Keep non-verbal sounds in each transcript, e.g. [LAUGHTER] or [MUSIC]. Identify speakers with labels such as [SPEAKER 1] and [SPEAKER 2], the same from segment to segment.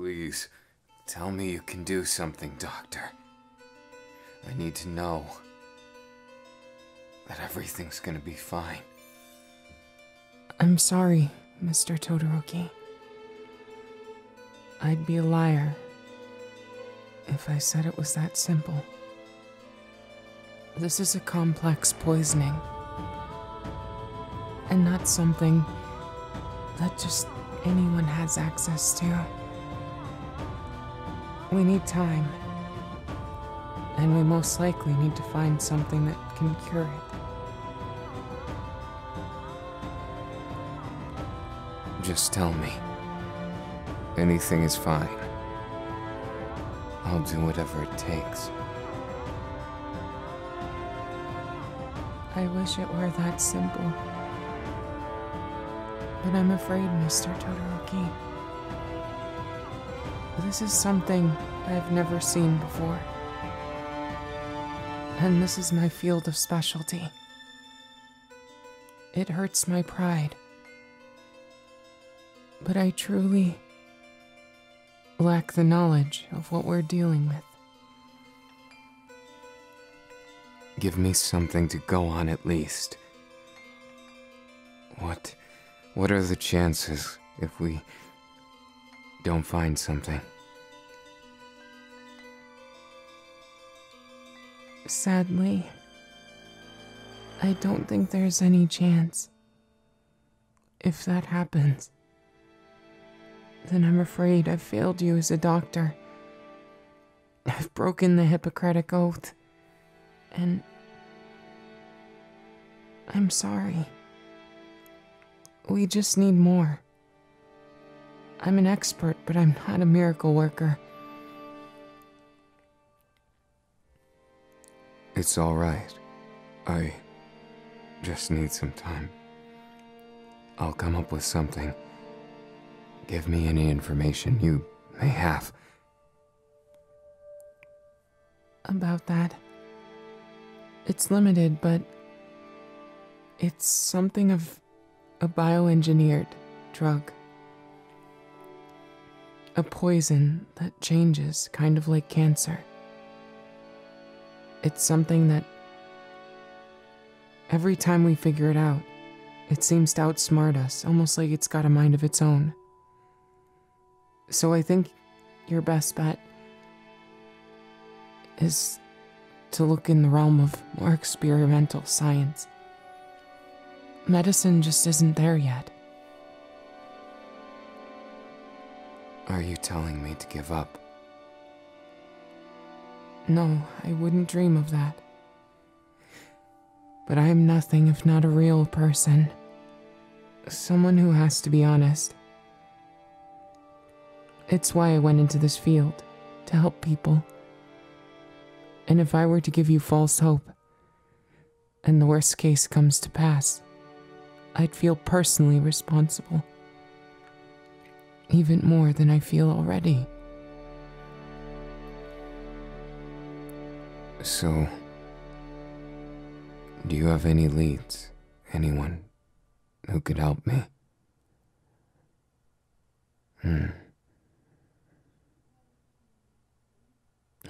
[SPEAKER 1] Please, tell me you can do something, Doctor. I need to know that everything's gonna be fine.
[SPEAKER 2] I'm sorry, Mr. Todoroki. I'd be a liar if I said it was that simple. This is a complex poisoning, and not something that just anyone has access to. We need time, and we most likely need to find something that can cure it.
[SPEAKER 1] Just tell me. Anything is fine. I'll do whatever it takes.
[SPEAKER 2] I wish it were that simple. But I'm afraid, Mr. Todoroki. This is something I've never seen before. And this is my field of specialty. It hurts my pride. But I truly lack the knowledge of what we're dealing with.
[SPEAKER 1] Give me something to go on at least. What what are the chances if we don't find something?
[SPEAKER 2] Sadly, I don't think there's any chance. If that happens, then I'm afraid I've failed you as a doctor. I've broken the Hippocratic Oath, and I'm sorry. We just need more. I'm an expert, but I'm not a miracle worker.
[SPEAKER 1] It's all right. I just need some time. I'll come up with something. Give me any information you may have.
[SPEAKER 2] About that. It's limited, but it's something of a bioengineered drug. A poison that changes, kind of like cancer. It's something that every time we figure it out, it seems to outsmart us, almost like it's got a mind of its own. So I think your best bet is to look in the realm of more experimental science. Medicine just isn't there yet.
[SPEAKER 1] Are you telling me to give up?
[SPEAKER 2] No, I wouldn't dream of that. But I am nothing if not a real person. Someone who has to be honest. It's why I went into this field, to help people. And if I were to give you false hope, and the worst case comes to pass, I'd feel personally responsible. Even more than I feel already.
[SPEAKER 1] So, do you have any leads? Anyone who could help me? Hmm.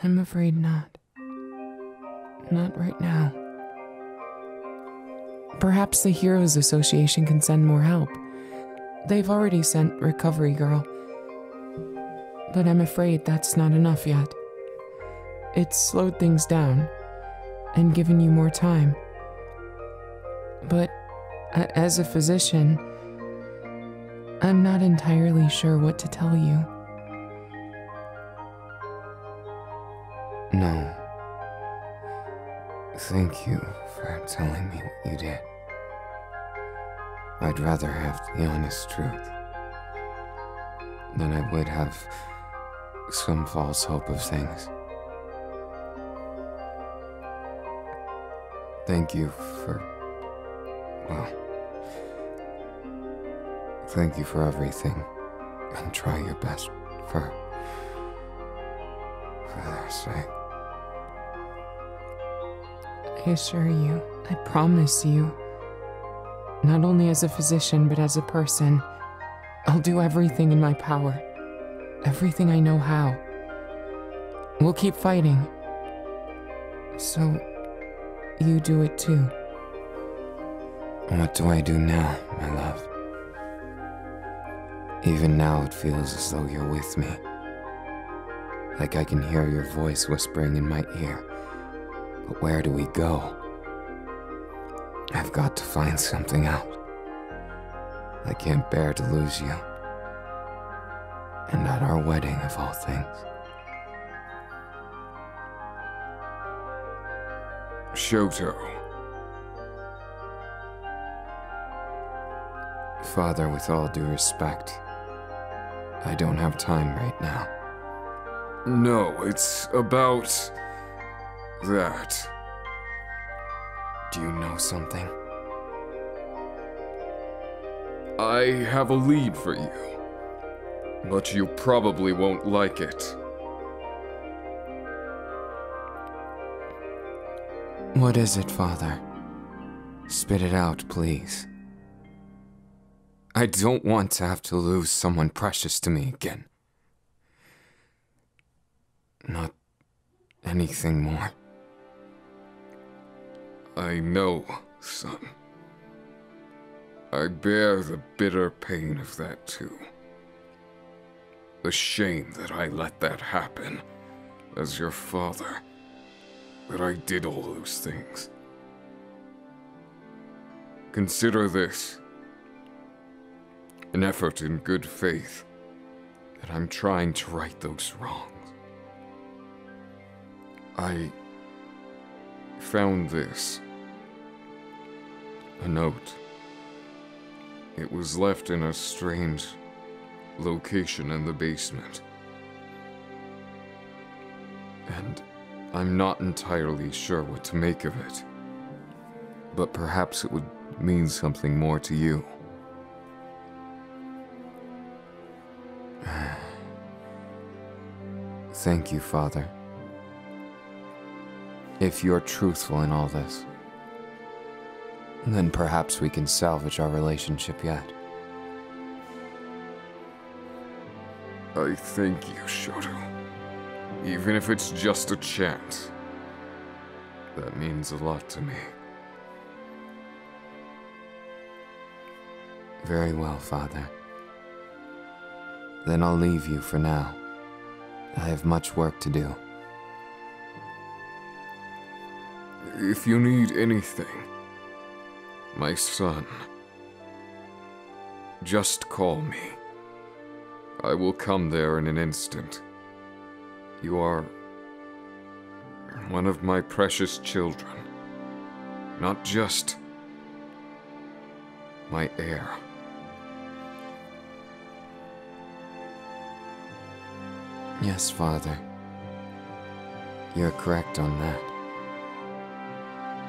[SPEAKER 2] I'm afraid not. Not right now. Perhaps the Heroes Association can send more help. They've already sent Recovery Girl. But I'm afraid that's not enough yet. It's slowed things down and given you more time. But as a physician, I'm not entirely sure what to tell you.
[SPEAKER 1] No. Thank you for telling me what you did. I'd rather have the honest truth than I would have some false hope of things. Thank you for. Well. Thank you for everything. And try your best for. for their sake.
[SPEAKER 2] I assure you, I promise you, not only as a physician, but as a person, I'll do everything in my power everything I know how. We'll keep fighting. So, you do it too.
[SPEAKER 1] What do I do now, my love? Even now, it feels as though you're with me. Like I can hear your voice whispering in my ear. But where do we go? I've got to find something out. I can't bear to lose you. And at our wedding, of all things.
[SPEAKER 3] Shoto.
[SPEAKER 1] Father, with all due respect, I don't have time right now.
[SPEAKER 3] No, it's about that.
[SPEAKER 1] Do you know something?
[SPEAKER 3] I have a lead for you, but you probably won't like it.
[SPEAKER 1] What is it, Father? Spit it out, please. I don't want to have to lose someone precious to me again. Not anything more.
[SPEAKER 3] I know, son. I bear the bitter pain of that too. The shame that I let that happen as your father. That I did all those things. Consider this an effort in good faith that I'm trying to right those wrongs. I found this a note. It was left in a strange location in the basement. And I'm not entirely sure what to make of it. But perhaps it would mean something more to you. [SIGHS]
[SPEAKER 1] Thank you, Father. If you're truthful in all this, then perhaps we can salvage our relationship yet.
[SPEAKER 3] I thank you, Shoto. Even if it's just a chance. That means a lot to me.
[SPEAKER 1] Very well, Father. Then I'll leave you for now. I have much work to do.
[SPEAKER 3] If you need anything, my son, just call me. I will come there in an instant. You are one of my precious children. Not just my heir.
[SPEAKER 1] Yes, Father. You're correct on that.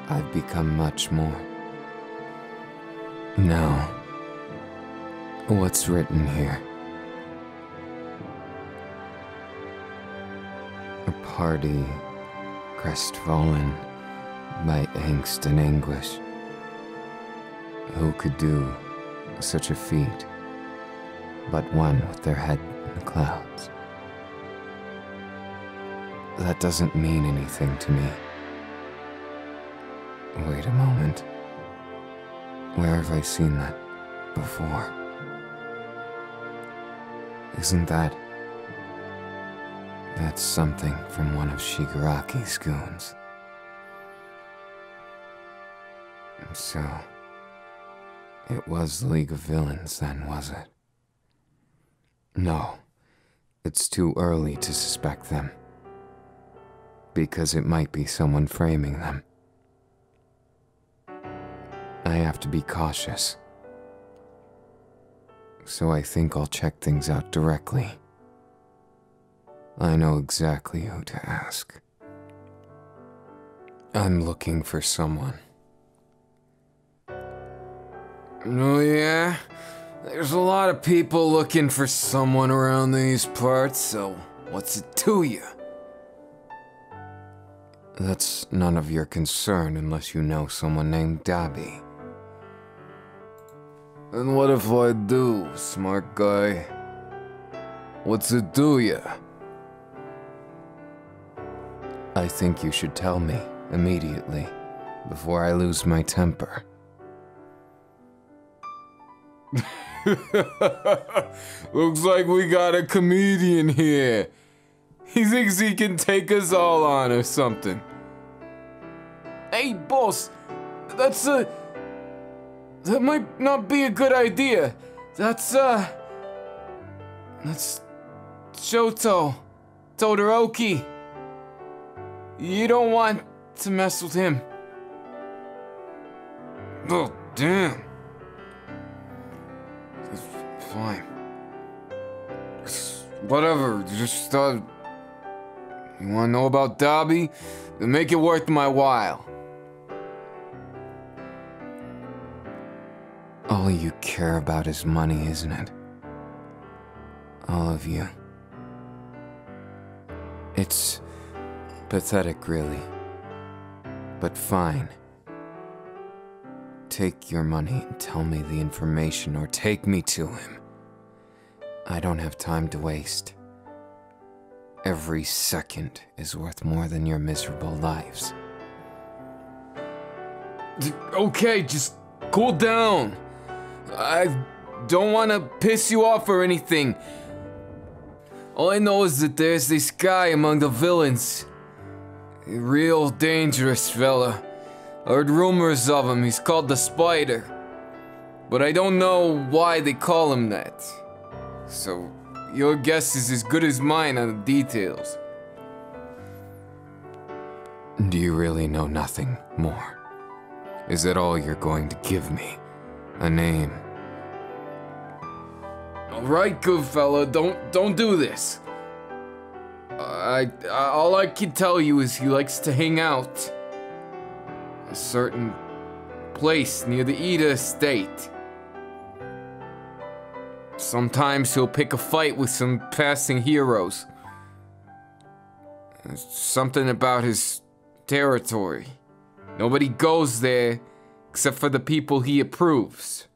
[SPEAKER 1] I've become much more. Now, what's written here? A party crestfallen by angst and anguish. Who could do such a feat but one with their head in the clouds? That doesn't mean anything to me. Wait a moment. Where have I seen that before? Isn't that. That's something from one of Shigaraki's goons. So. It was the League of Villains then, was it? No. It's too early to suspect them because it might be someone framing them. I have to be cautious. So I think I'll check things out directly. I know exactly who to ask. I'm looking for someone.
[SPEAKER 3] Oh, yeah? There's a lot of people looking for someone around these parts, so what's it to you?
[SPEAKER 1] That's none of your concern unless you know someone named Dabi.
[SPEAKER 3] And what if I do, smart guy? What's it do ya?
[SPEAKER 1] I think you should tell me immediately before I lose my temper. [LAUGHS]
[SPEAKER 3] Looks like we got a comedian here. He thinks he can take us all on or something. Hey, boss, that's a. That might not be a good idea. That's, uh. That's. Shoto. Todoroki. You don't want to mess with him. Oh, damn. It's Fine. Whatever, just, uh. You wanna know about Dabi? Then make it worth my while.
[SPEAKER 1] All you care about is money, isn't it? All of you. It's pathetic, really. But fine. Take your money and tell me the information, or take me to him. I don't have time to waste. Every second is worth more than your miserable lives.
[SPEAKER 3] Okay, just cool down. I don't want to piss you off or anything. All I know is that there's this guy among the villains. A real dangerous fella. I heard rumors of him. He's called the Spider. But I don't know why they call him that. So, your guess is as good as mine on the details.
[SPEAKER 1] Do you really know nothing more? Is that all you're going to give me? A name?
[SPEAKER 3] All right, good fella, don't don't do this. I, I all I can tell you is he likes to hang out. A certain place near the Iida estate. Sometimes he'll pick a fight with some passing heroes. There's something about his territory. Nobody goes there except for the people he approves.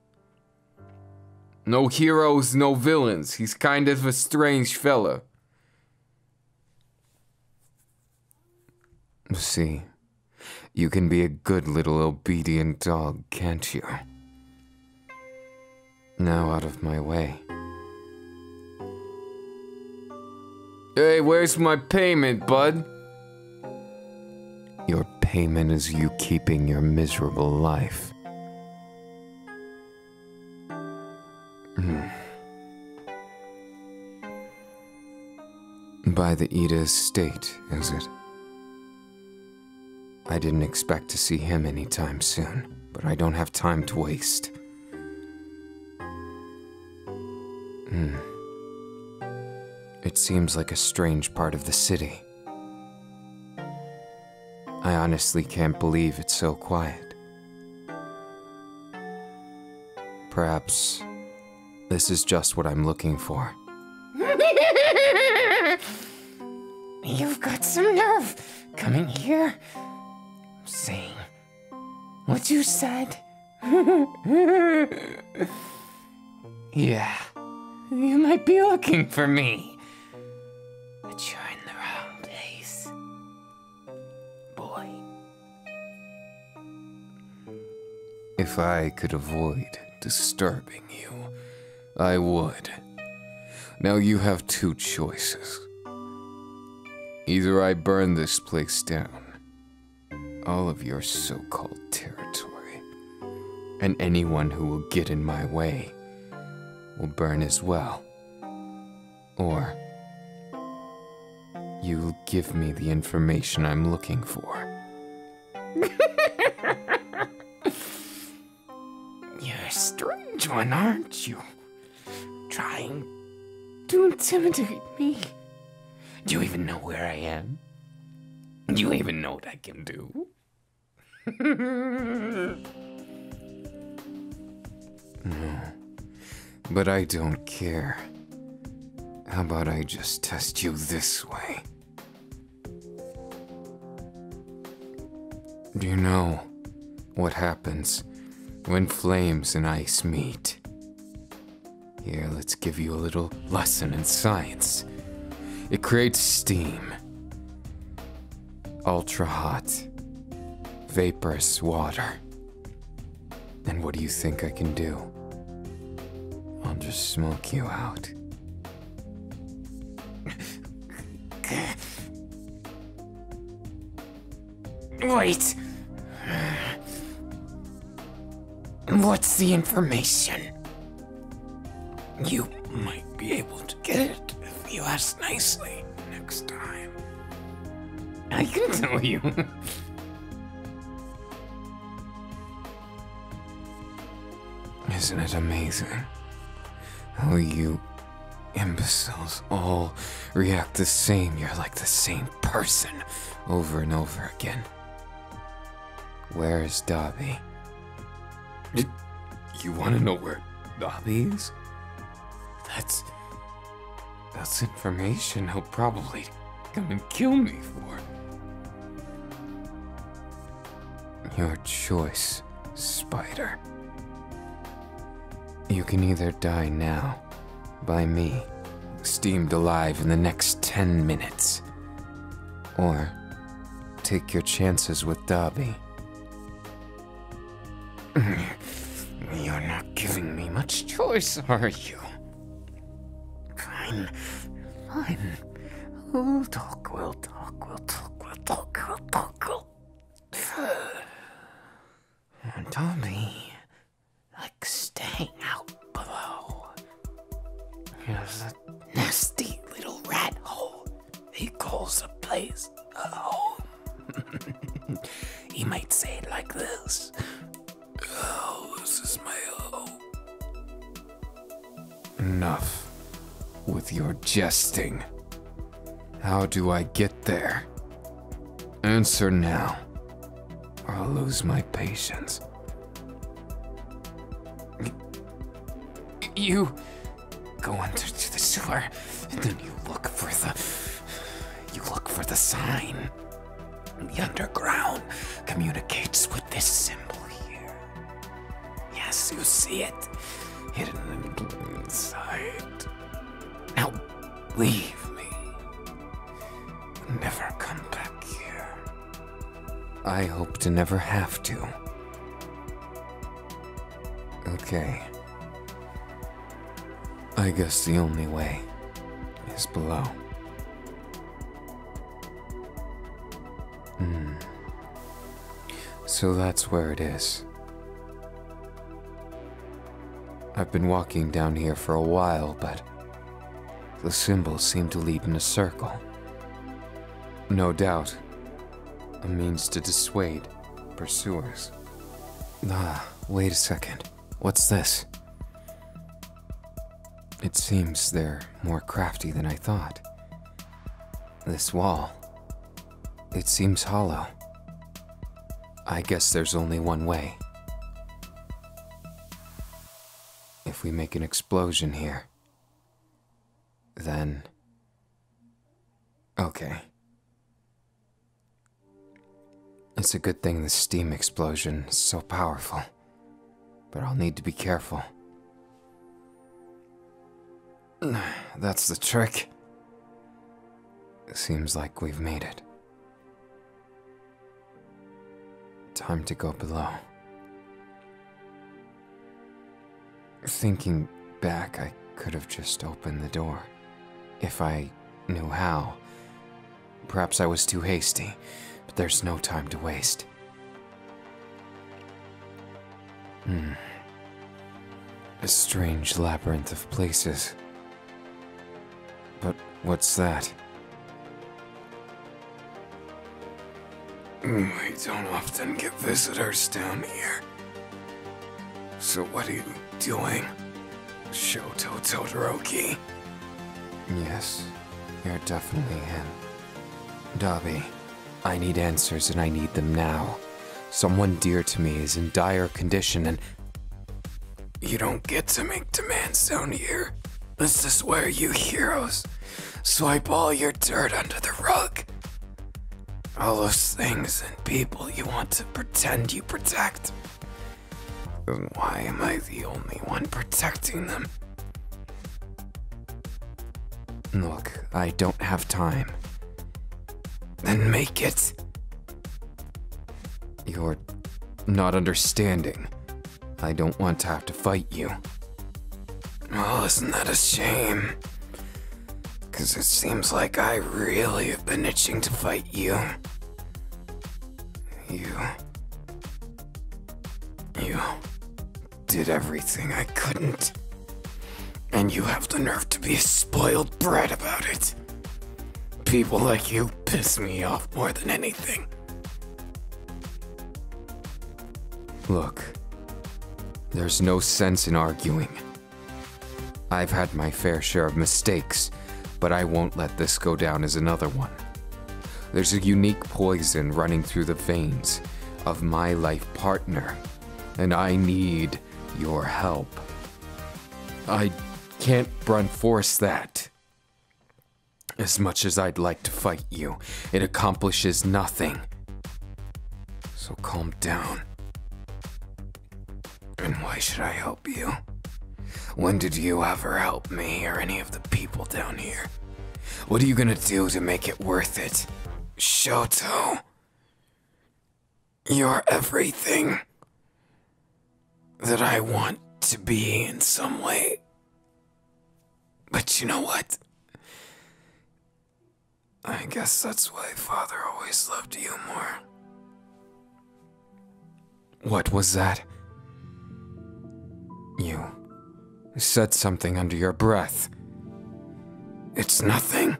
[SPEAKER 3] No heroes, no villains. He's kind of a strange fella.
[SPEAKER 1] See, you can be a good little obedient dog, can't you? Now out of my way.
[SPEAKER 3] Hey, where's my payment, bud?
[SPEAKER 1] Your payment is you keeping your miserable life. Hmm. By the Iida estate, is it? I didn't expect to see him anytime soon, but I don't have time to waste. Hmm. It seems like a strange part of the city. I honestly can't believe it's so quiet. Perhaps this is just what I'm looking for. [LAUGHS]
[SPEAKER 2] You've got some nerve coming here, saying what you said. [LAUGHS] yeah, you might be looking for me, but you're
[SPEAKER 1] If I could avoid disturbing you, I would. Now you have two choices. Either I burn this place down, all of your so called territory, and anyone who will get in my way will burn as well. Or you'll give me the information I'm looking for. [LAUGHS]
[SPEAKER 2] one, aren't you? Trying to intimidate me. Do you even know where I am? Do you even know what I can do? [LAUGHS]
[SPEAKER 1] But I don't care. How about I just test you this way? Do you know what happens when flames and ice meet? Here, let's give you a little lesson in science. It creates steam, ultra hot, vaporous water. And what do you think I can do? I'll just smoke you out. [LAUGHS]
[SPEAKER 2] Wait. What's the information? You might be able to get it if you ask nicely next time.
[SPEAKER 1] I can [LAUGHS] tell you. Isn't it amazing how you imbeciles all react the same? You're like the same person over and over again. Where is Dabi? You want to know where Dabi is? That's. That's information he'll probably come and kill me for. Your choice, Spider. You can either die now, by me, steamed alive in the next 10 minutes, or take your chances with Dabi. [LAUGHS] You're not giving me much choice, are you? Fine, fine. We'll talk, we'll talk, we'll talk, we'll talk, we'll talk. We'll... [SIGHS] Dabi likes staying out below. Here's a nasty little rat hole. He calls the place a home. [LAUGHS] he might say it like this. Oh, my home. Enough with your jesting. How do I get there? Answer now, or I'll lose my patience. You go under to the sewer, and then you look for the. You look for the sign. The underground communicates with this symbol you see it. Hidden in plain sight. Now, leave me. Never come back here. I hope to never have to. Okay. I guess the only way is below. Hmm. So that's where it is. I've been walking down here for a while, but the symbols seem to lead in a circle. No doubt, a means to dissuade pursuers. Ah, wait a second. What's this? It seems they're more crafty than I thought. This wall. It seems hollow. I guess there's only one way. We make an explosion here, then. Okay. It's a good thing the steam explosion is so powerful, but I'll need to be careful. [SIGHS] That's the trick. Seems like we've made it. Time to go below. Thinking back, I could have just opened the door. If I knew how. Perhaps I was too hasty, but there's no time to waste. Hmm. A strange labyrinth of places. But what's that? We don't often get visitors down here. So what do you doing? Shoto Todoroki? Yes, you're definitely him. Dabi, I need answers and I need them now. Someone dear to me is in dire condition and. You don't get to make demands down here. This is where you heroes swipe all your dirt under the rug. All those things and people you want to pretend you protect. Then why am I the only one protecting them? Look, I don't have time. Then make it. You're not understanding. I don't want to have to fight you. Well, isn't that a shame? Because it seems like I really have been itching to fight you. You. You did everything I couldn't. And you have the nerve to be a spoiled brat about it. People like you piss me off more than anything. Look, there's no sense in arguing. I've had my fair share of mistakes, but I won't let this go down as another one. There's a unique poison running through the veins of my life partner, and I need your help. I can't run force that. As much as I'd like to fight you, it accomplishes nothing. So calm down. And why should I help you? When did you ever help me or any of the people down here? What are you gonna do to make it worth it? Shoto. You're everything that I want to be in some way. But you know what? I guess that's why Father always loved you more. What was that? You said something under your breath. It's nothing.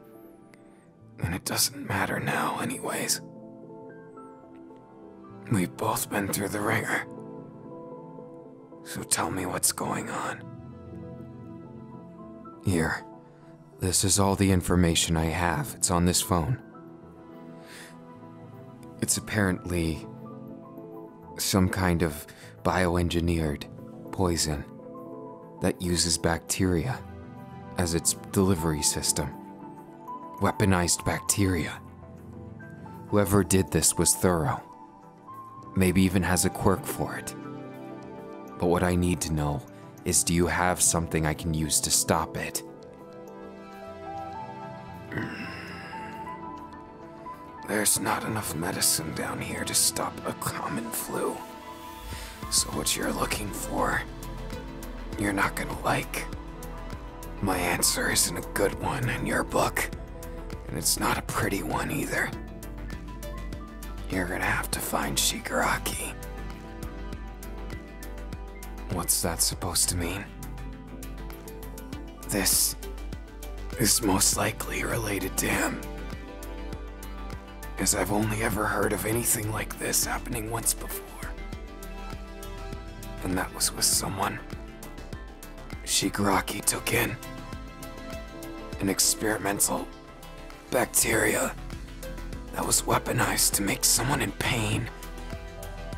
[SPEAKER 1] And it doesn't matter now, anyways. We've both been through the ringer. So tell me what's going on. Here. This is all the information I have. It's on this phone. It's apparently some kind of bioengineered poison that uses bacteria as its delivery system. Weaponized bacteria. Whoever did this was thorough. Maybe even has a quirk for it. But what I need to know is do you have something I can use to stop it? [CLEARS THROAT] There's not enough medicine down here to stop a common flu. So, what you're looking for, you're not gonna like. My answer isn't a good one in your book, and it's not a pretty one either. You're gonna have to find Shigaraki. What's that supposed to mean? This is most likely related to him. As I've only ever heard of anything like this happening once before. And that was with someone Shigaraki took in. An experimental bacteria that was weaponized to make someone in pain,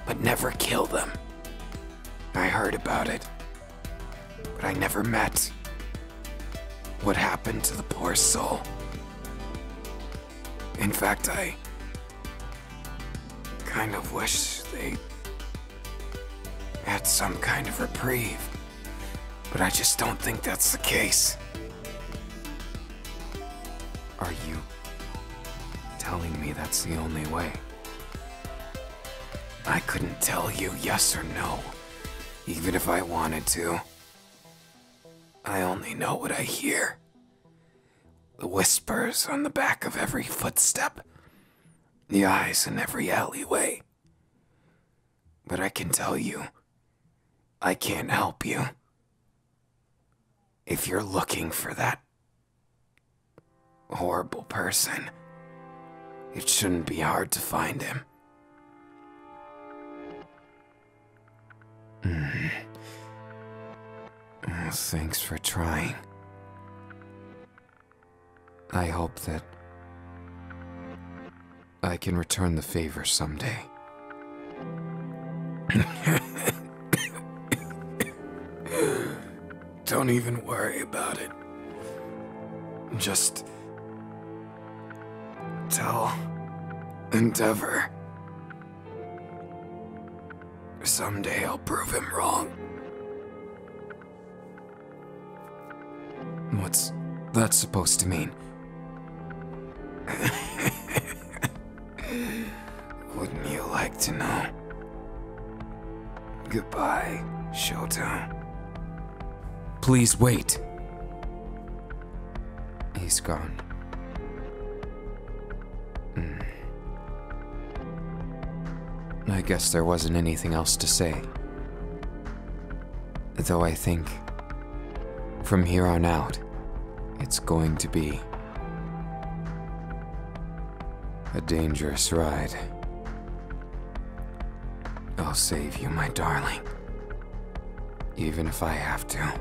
[SPEAKER 1] but never kill them. I heard about it, but I never met what happened to the poor soul. In fact, I kind of wish they had some kind of reprieve, but I just don't think that's the case. Are you telling me that's the only way? I couldn't tell you yes or no, even if I wanted to. I only know what I hear. The whispers on the back of every footstep, the eyes in every alleyway. But I can tell you, I can't help you. If you're looking for that horrible person, it shouldn't be hard to find him. Mm. Oh, thanks for trying. I hope that I can return the favor someday. Don't even worry about it. Just tell Endeavor. Someday I'll prove him wrong. What's that supposed to mean. [LAUGHS] Wouldn't you like to know? Goodbye, Shoto. Please wait. He's gone. Hmm. I guess there wasn't anything else to say. Though I think from here on out, it's going to be a dangerous ride. I'll save you, my darling. Even if I have to.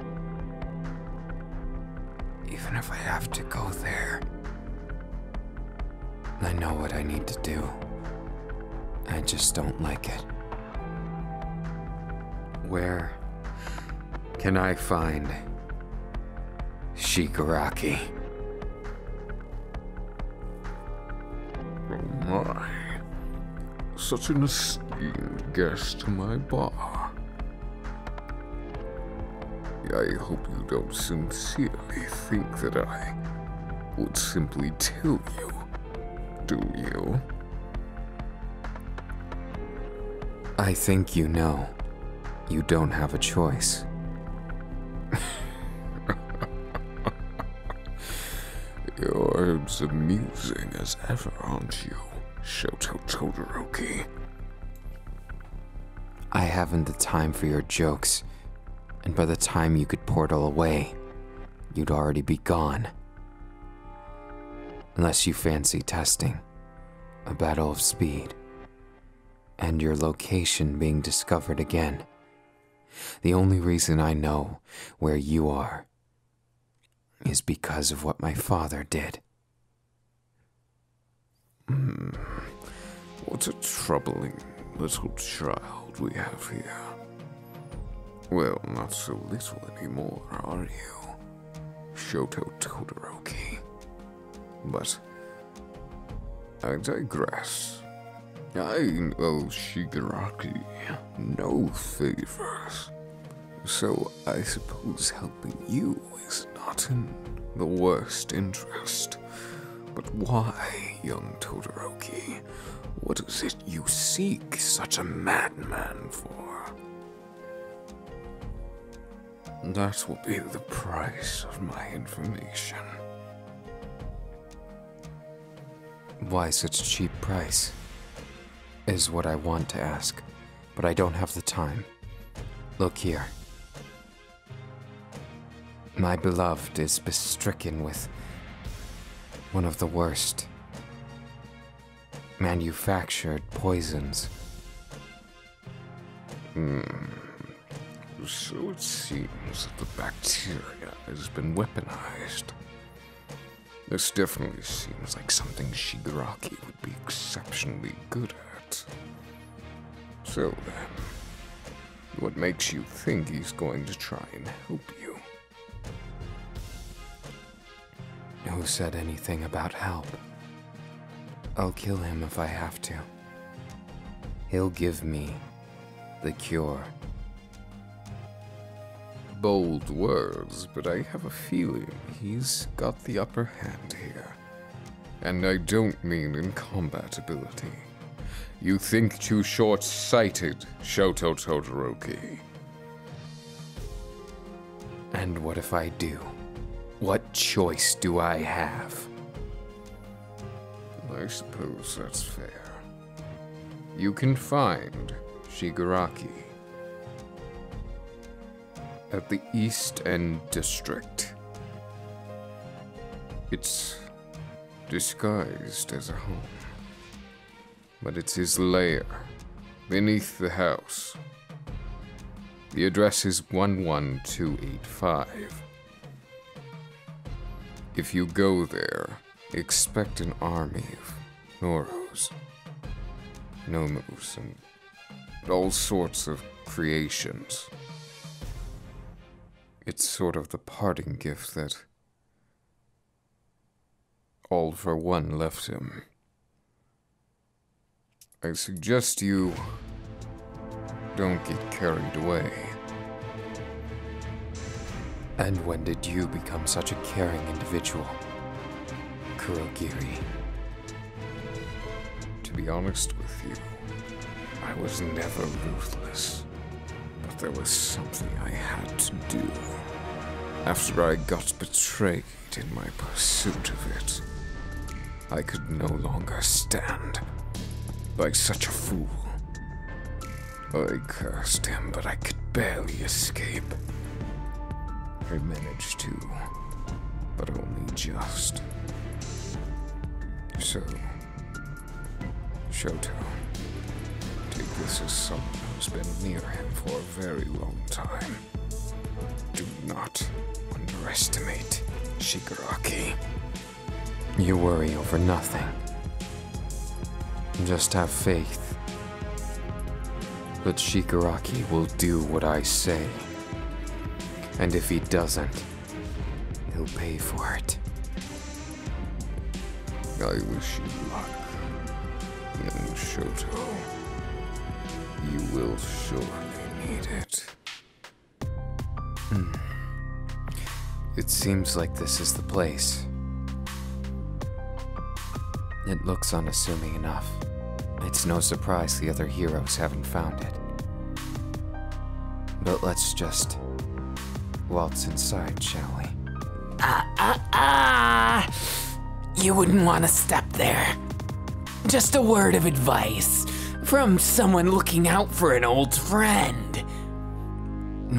[SPEAKER 1] Even if I have to go there. I know what I need to do. I just don't like it. Where can I find Shigaraki?
[SPEAKER 3] Oh my. Such an esteemed guest to my bar. I hope you don't sincerely think that I would simply tell you, do you?
[SPEAKER 1] I think you know. You don't have a choice.
[SPEAKER 3] You're as amusing as ever, aren't you, Shoto Todoroki?
[SPEAKER 1] I haven't the time for your jokes, and by the time you could portal away, you'd already be gone. Unless you fancy testing a battle of speed and your location being discovered again. The only reason I know where you are is because of what my father did.
[SPEAKER 3] Hmm. What a troubling little child we have here. Well, not so little anymore, are you? Shoto Todoroki. But I digress. I owe Shigaraki no favors. So I suppose helping you is not in the worst interest. But why, young Todoroki? What is it you seek such a madman for? That will be the price of my information.
[SPEAKER 1] Why such a cheap price? Is what I want to ask, but I don't have the time. Look here. My beloved is bestricken with one of the worst manufactured poisons.
[SPEAKER 3] Hmm. So it seems that the bacteria has been weaponized. This definitely seems like something Shigaraki would be exceptionally good at. So then, what makes you think he's going to try and help you?
[SPEAKER 1] Who said anything about help? I'll kill him if I have to. He'll give me the cure.
[SPEAKER 3] Bold words, but I have a feeling he's got the upper hand here. And I don't mean in combat ability. You think too short sighted, Shoto Todoroki.
[SPEAKER 1] And what if I do? What choice do I have?
[SPEAKER 3] I suppose that's fair. You can find Shigaraki at the East End District. It's disguised as a home, but it's his lair beneath the house. The address is 11285. If you go there, expect an army of Noros, Nomus, and all sorts of creations. It's sort of the parting gift that All for One left him. I suggest you don't get carried away.
[SPEAKER 1] And when did you become such a caring individual? Kurogiri.
[SPEAKER 3] To be honest with you, I was never ruthless. But there was something I had to do. After I got betrayed in my pursuit of it, I could no longer stand. Like such a fool. I cursed him, but I could barely escape. I managed to, but only just. So, Shoto, take this as someone who's been near him for a very long time. Do not underestimate Shigaraki.
[SPEAKER 1] You worry over nothing. Just have faith. But Shigaraki will do what I say. And if he doesn't, he'll pay for it.
[SPEAKER 3] I wish you luck, young Shoto. You will surely need it. Hmm.
[SPEAKER 1] It seems like this is the place. It looks unassuming enough. It's no surprise the other heroes haven't found it. But let's just waltz inside, shall we?
[SPEAKER 4] Ah, ah, ah! you wouldn't want to step there. Just a word of advice from someone looking out for an old friend.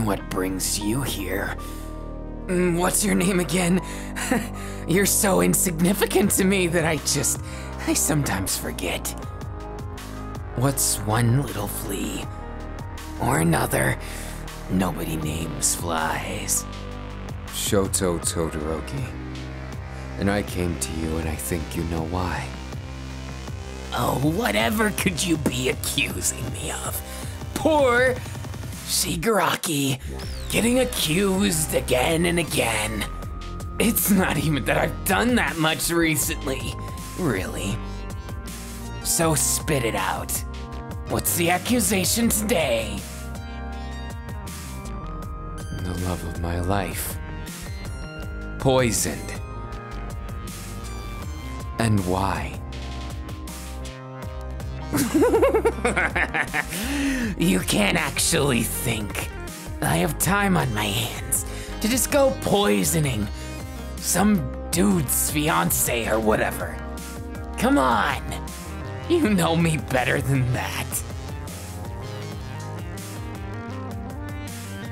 [SPEAKER 4] What brings you here? Mm, What's your name again? [LAUGHS] You're so insignificant to me that I just, I sometimes forget. What's one little flea? Or another? Nobody names flies.
[SPEAKER 1] Shoto Todoroki. And I came to you and I think you know why.
[SPEAKER 4] Oh, whatever could you be accusing me of? Poor Shigaraki getting accused again and again. It's not even that I've done that much recently, really. So spit it out. What's the accusation today?
[SPEAKER 1] The love of my life. Poisoned. And why? [LAUGHS]
[SPEAKER 4] You can't actually think. I have time on my hands to just go poisoning some dude's fiance or whatever. Come on. You know me better than that.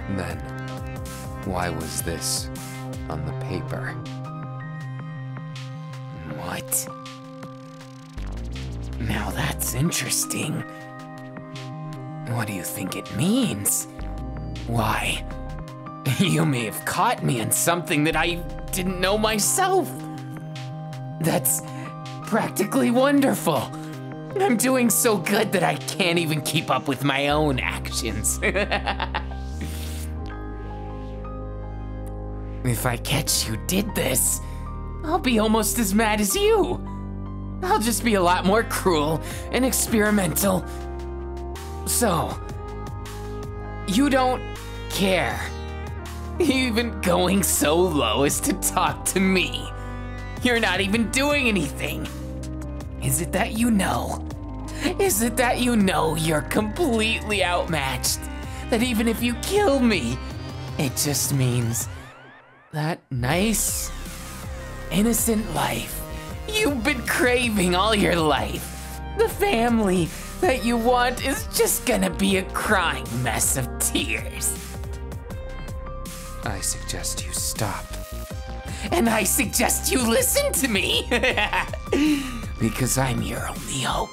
[SPEAKER 1] Then, why was this on the paper?
[SPEAKER 4] What? Now that's interesting. What do you think it means? Why? [LAUGHS] You may have caught me in something that I didn't know myself. That's practically wonderful. I'm doing so good that I can't even keep up with my own actions. [LAUGHS] if I catch you did this, I'll be almost as mad as you. I'll just be a lot more cruel and experimental. So, you don't care. Even going so low as to talk to me. You're not even doing anything. Is it that you know? Is it that you know you're completely outmatched? That even if you kill me, it just means that nice, innocent life you've been craving all your life. The family that you want is just gonna be a crying mess of tears.
[SPEAKER 1] I suggest you stop.
[SPEAKER 4] And I suggest you listen to me. [LAUGHS] because I'm your only hope.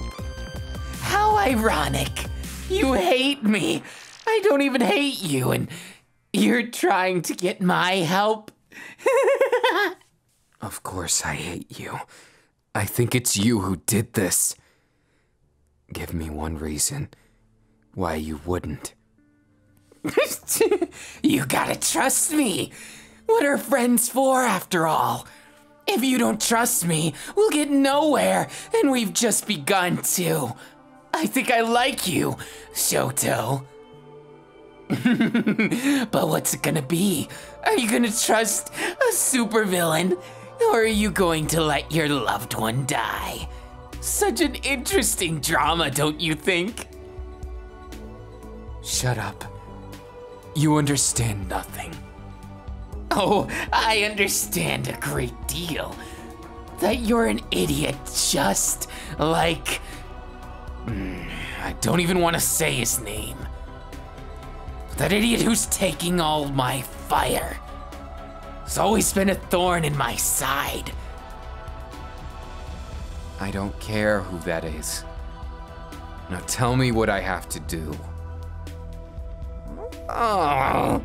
[SPEAKER 4] How ironic. You hate me. I don't even hate you, and you're trying to get my help. [LAUGHS]
[SPEAKER 1] Of course I hate you. I think it's you who did this. Give me one reason why you wouldn't. [LAUGHS]
[SPEAKER 4] you gotta trust me. What are friends for, after all? If you don't trust me, we'll get nowhere, and we've just begun to. I think I like you, Shoto. [LAUGHS] but what's it gonna be? Are you gonna trust a supervillain? Or are you going to let your loved one die? Such an interesting drama, don't you think?
[SPEAKER 1] Shut up. You understand nothing.
[SPEAKER 4] Oh, I understand a great deal. That you're an idiot, just like. Mm, I don't even want to say his name. That idiot who's taking all my fire. It's always been a thorn in my side.
[SPEAKER 1] I don't care who that is. Now tell me what I have to do.
[SPEAKER 4] Oh,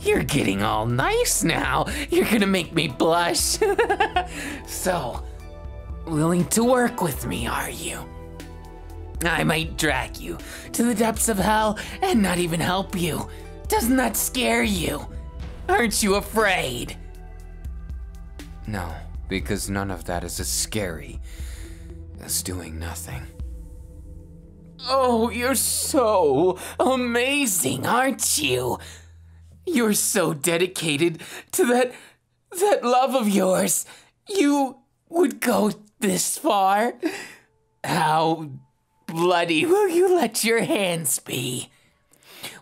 [SPEAKER 4] you're getting all nice now. You're gonna make me blush. [LAUGHS] so, willing to work with me, are you? I might drag you to the depths of hell and not even help you. Doesn't that scare you? Aren't you afraid?
[SPEAKER 1] No, because none of that is as scary as doing nothing.
[SPEAKER 4] Oh, you're so amazing, aren't you? You're so dedicated to that that love of yours. You would go this far. How bloody will you let your hands be?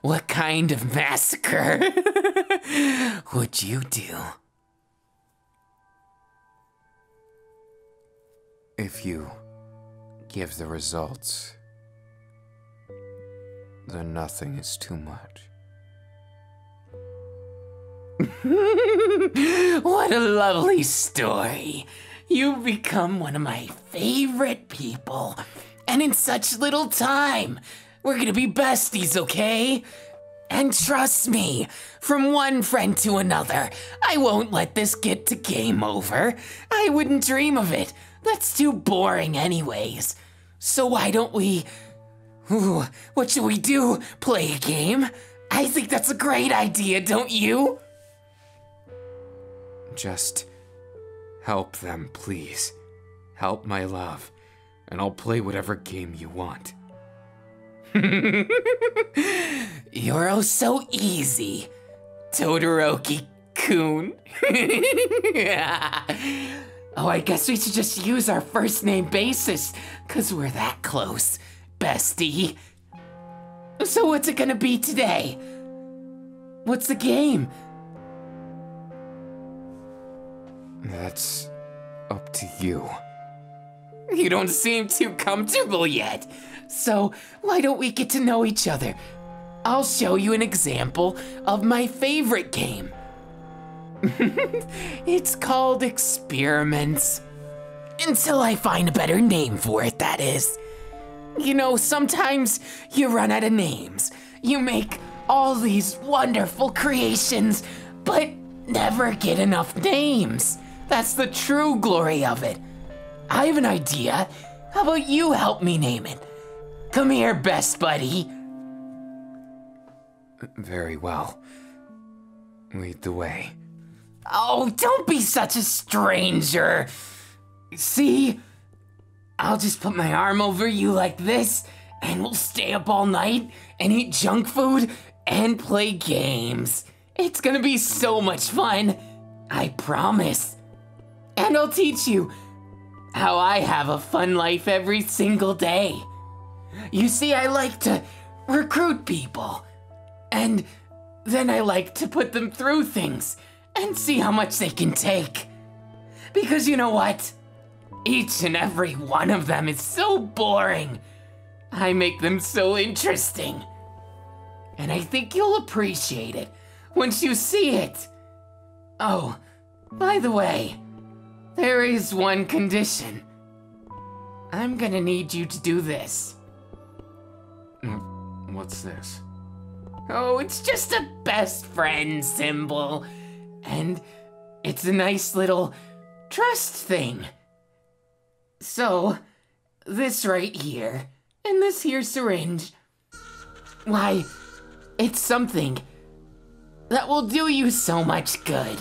[SPEAKER 4] What kind of massacre [LAUGHS] would you do?
[SPEAKER 1] If you give the results, then nothing is too much. [LAUGHS]
[SPEAKER 4] what a lovely story. You've become one of my favorite people. And in such little time. We're gonna be besties, okay? And trust me, from one friend to another, I won't let this get to game over. I wouldn't dream of it. That's too boring, anyways. So why don't we. Ooh, what should we do? Play a game? I think that's a great idea, don't you?
[SPEAKER 1] Just help them, please. Help my love, and I'll play whatever game you want. [LAUGHS]
[SPEAKER 4] You're oh so easy, Todoroki Kun. [LAUGHS] oh, I guess we should just use our first name basis, cause we're that close, bestie. So, what's it gonna be today? What's the game?
[SPEAKER 1] That's up to you.
[SPEAKER 4] You don't seem too comfortable yet. So, why don't we get to know each other? I'll show you an example of my favorite game. [LAUGHS] it's called Experiments. Until I find a better name for it, that is. You know, sometimes you run out of names. You make all these wonderful creations, but never get enough names. That's the true glory of it. I have an idea. How about you help me name it? Come here, best buddy.
[SPEAKER 1] Very well. Lead the way.
[SPEAKER 4] Oh, don't be such a stranger. See? I'll just put my arm over you like this, and we'll stay up all night and eat junk food and play games. It's gonna be so much fun. I promise. And I'll teach you how I have a fun life every single day. You see, I like to recruit people, and then I like to put them through things and see how much they can take. Because you know what? Each and every one of them is so boring. I make them so interesting. And I think you'll appreciate it once you see it. Oh, by the way, there is one condition. I'm gonna need you to do this.
[SPEAKER 1] Mm, What's this?
[SPEAKER 4] Oh, it's just a best friend symbol. And it's a nice little trust thing. So, this right here, and this here syringe, why, it's something that will do you so much good.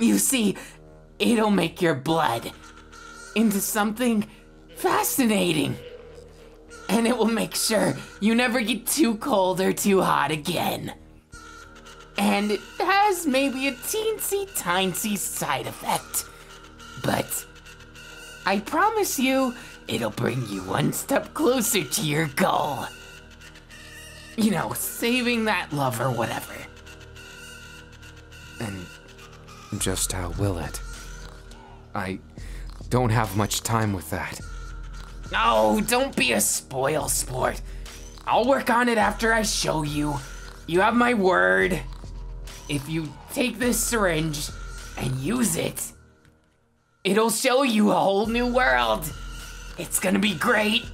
[SPEAKER 4] You see, it'll make your blood into something fascinating. And it will make sure you never get too cold or too hot again. and it has maybe a teensy tiny side effect. But I promise you, it'll bring you one step closer to your goal. You know, saving that love or whatever.
[SPEAKER 1] And just how will it? I don't have much time with that.
[SPEAKER 4] Oh, don't be a spoil sport. I'll work on it after I show you. You have my word. If you take this syringe and use it, it'll show you a whole new world. It's gonna be great.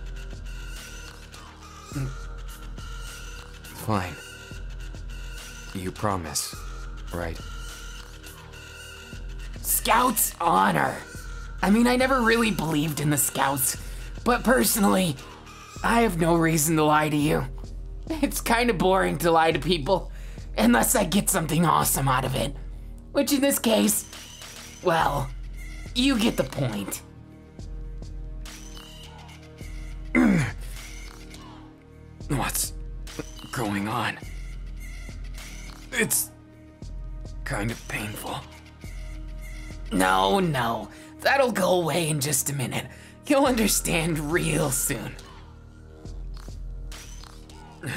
[SPEAKER 1] Fine. You promise, right?
[SPEAKER 4] Scouts honor. I mean, I never really believed in the Scouts, but personally, I have no reason to lie to you. It's kind of boring to lie to people, unless I get something awesome out of it. Which in this case, well, you get the point. [CLEARS THROAT]
[SPEAKER 1] What's going on? It's kind of painful.
[SPEAKER 4] No, no, that'll go away in just a minute. You'll understand real soon. [SIGHS]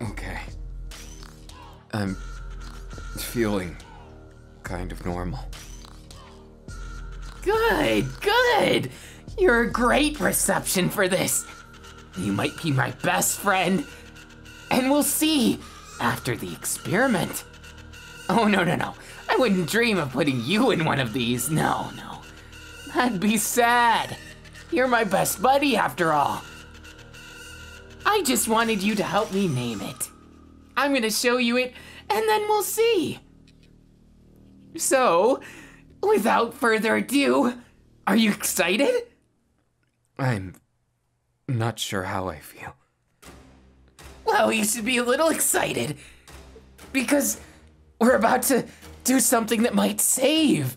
[SPEAKER 1] Okay. I'm feeling kind of normal.
[SPEAKER 4] Good, good. You're a great reception for this. You might be my best friend. And we'll see after the experiment. Oh, no, no, no. I wouldn't dream of putting you in one of these. No, no. That'd be sad. You're my best buddy after all. I just wanted you to help me name it. I'm gonna show you it, and then we'll see. So, without further ado, are you excited?
[SPEAKER 1] I'm not sure how I feel.
[SPEAKER 4] Well, you should be a little excited. Because we're about to do something that might save.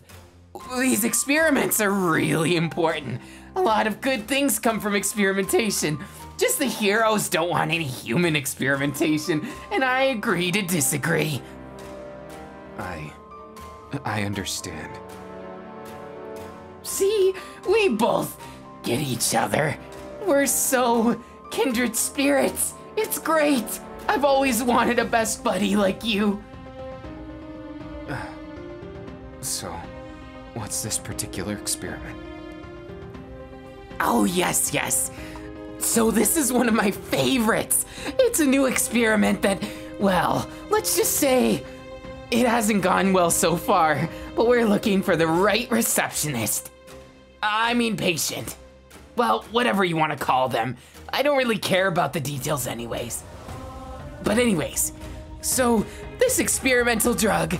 [SPEAKER 4] These experiments are really important. A lot of good things come from experimentation. Just the heroes don't want any human experimentation, and I agree to disagree.
[SPEAKER 1] I. I understand.
[SPEAKER 4] See, we both get each other. We're so kindred spirits. It's great. I've always wanted a best buddy like you. [SIGHS]
[SPEAKER 1] So, what's this particular experiment?
[SPEAKER 4] Oh, yes, yes. So, this is one of my favorites. It's a new experiment that, well, let's just say it hasn't gone well so far, but we're looking for the right receptionist. I mean, patient. Well, whatever you want to call them. I don't really care about the details, anyways. But, anyways, so this experimental drug,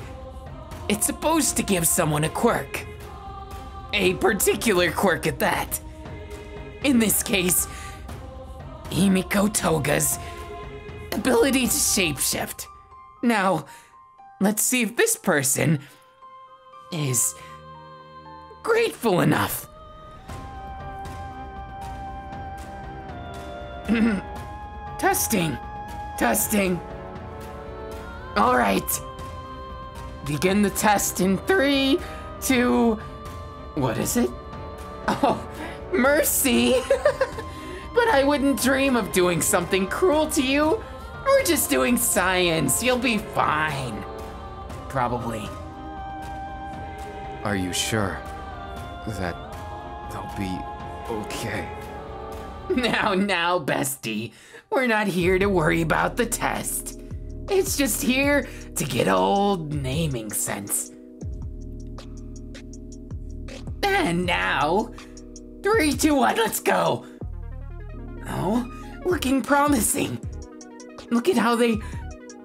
[SPEAKER 4] it's supposed to give someone a quirk. A particular quirk at that. In this case, Himiko Toga's ability to shapeshift. Now, let's see if this person is grateful enough. [CLEARS THROAT] testing, testing. All right. Begin the test in three, two, what is it? Oh, mercy. [LAUGHS] but I wouldn't dream of doing something cruel to you. We're just doing science. You'll be fine. Probably.
[SPEAKER 1] Are you sure that they'll be okay?
[SPEAKER 4] Now, now, bestie. We're not here to worry about the test. It's just here to get old naming sense. And now, three, two, one, let's go. Oh, looking promising. Look at how they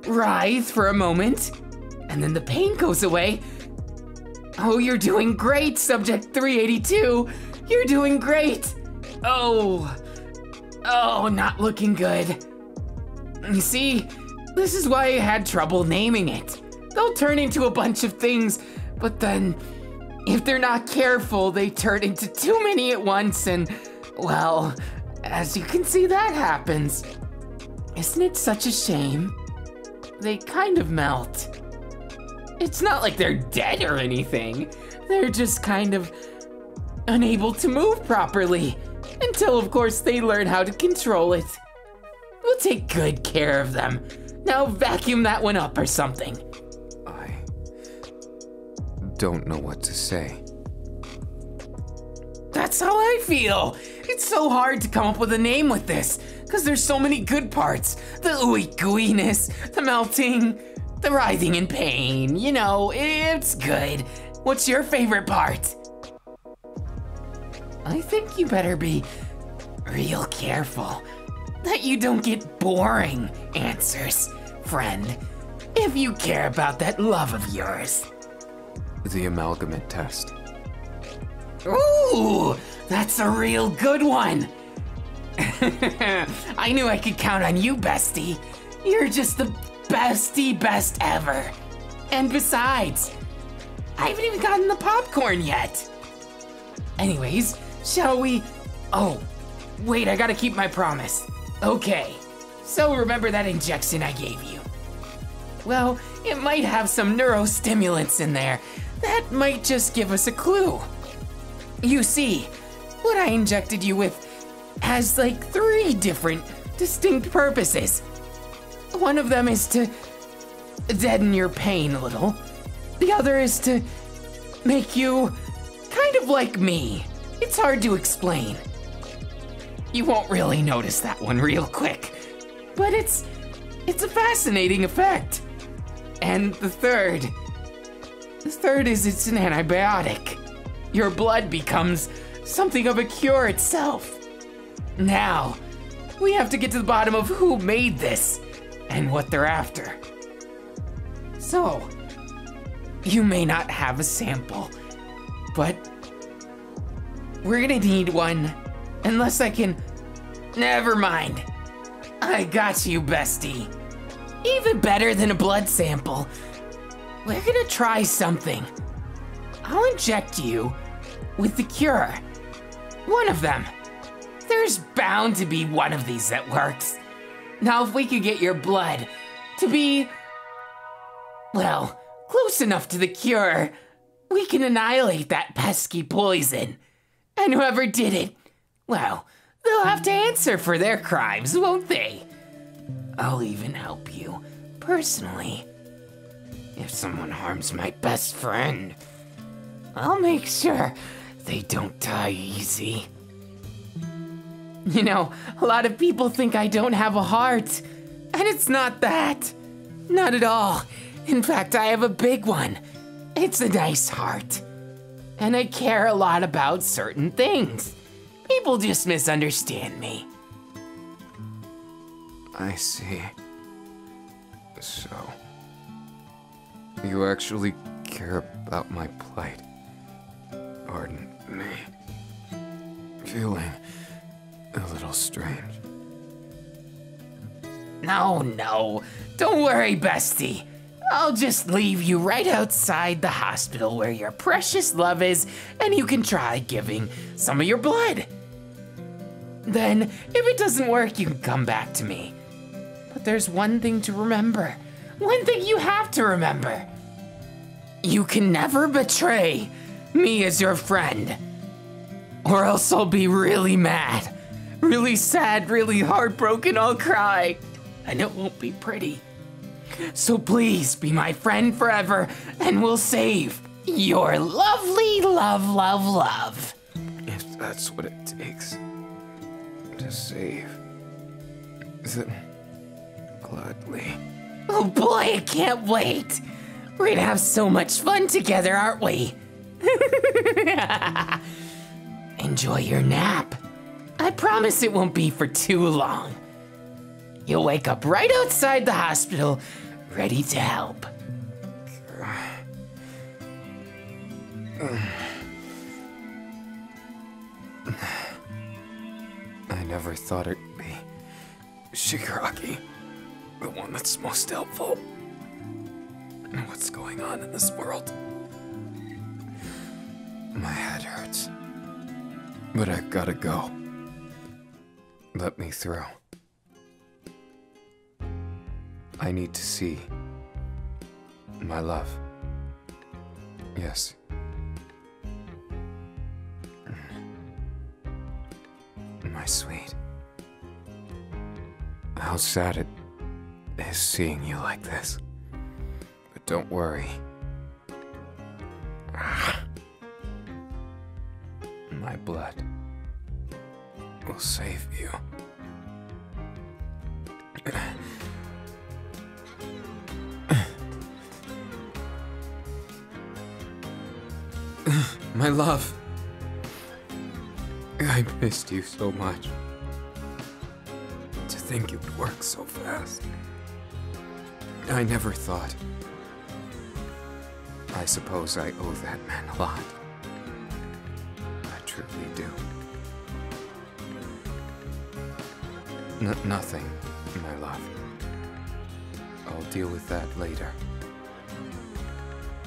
[SPEAKER 4] rise for a moment, and then the pain goes away. Oh, you're doing great, Subject 382. You're doing great. Oh, oh, not looking good. You see, this is why I had trouble naming it. They'll turn into a bunch of things, but then if they're not careful, they turn into too many at once, and well, as you can see, that happens. Isn't it such a shame? they kind of melt. It's not like they're dead or anything. They're just kind of unable to move properly. Until, of course, they learn how to control it. We'll take good care of them. Now vacuum that one up or something.
[SPEAKER 1] I don't know what to say.
[SPEAKER 4] That's how I feel. It's so hard to come up with a name with this, because there's so many good parts. The ooey gooiness, the melting, the writhing in pain. You know, it's good. What's your favorite part? I think you better be real careful that you don't get boring answers, friend. If you care about that love of yours.
[SPEAKER 1] The amalgamate test.
[SPEAKER 4] Ooh, that's a real good one. [LAUGHS] I knew I could count on you, bestie. You're just the bestie best ever. And besides, I haven't even gotten the popcorn yet. Anyways, shall we? Oh, wait, I gotta keep my promise. Okay, so remember that injection I gave you? Well, it might have some neurostimulants in there. That might just give us a clue. You see, what I injected you with has like three different distinct purposes. One of them is to deaden your pain a little. The other is to make you kind of like me. It's hard to explain. You won't really notice that one real quick, but it's it's a fascinating effect. And the third, the third is it's an antibiotic. Your blood becomes something of a cure itself. Now, we have to get to the bottom of who made this and what they're after. So, you may not have a sample, but we're gonna need one unless I can. Never mind. I got you, bestie. Even better than a blood sample. We're gonna try something. I'll inject you with the cure. One of them. There's bound to be one of these that works. Now, if we could get your blood to be, well, close enough to the cure, we can annihilate that pesky poison. And whoever did it, well, they'll have to answer for their crimes, won't they? I'll even help you personally. If someone harms my best friend, I'll make sure they don't die easy. You know, a lot of people think I don't have a heart, and it's not that. Not at all. In fact, I have a big one. It's a nice heart. And I care a lot about certain things. People just misunderstand me.
[SPEAKER 1] I see. So. You actually care about my plight. Pardon me. Feeling a little strange.
[SPEAKER 4] No, no. Don't worry, bestie. I'll just leave you right outside the hospital where your precious love is, and you can try giving some of your blood. Then, if it doesn't work, you can come back to me. But there's one thing to remember. One thing you have to remember. You can never betray me as your friend. Or else I'll be really mad, really sad, really heartbroken. I'll cry. And it won't be pretty. So please be my friend forever, and we'll save your lovely love, love, love.
[SPEAKER 1] If that's what it takes to save, then gladly.
[SPEAKER 4] Oh boy, I can't wait. We're gonna have so much fun together, aren't we? [LAUGHS] Enjoy your nap. I promise it won't be for too long. You'll wake up right outside the hospital, ready to help.
[SPEAKER 1] I never thought it'd be Shigaraki, the one that's most helpful. What's going on in this world? My head hurts. But I gotta go. Let me through. I need to see. My love. Yes. My sweet. How sad it is seeing you like this. But don't worry. Ah. My blood will save you. My love. I missed you so much. To think it would work so fast. I never thought. I suppose I owe that man a lot. N- nothing, my love. I'll deal with that later.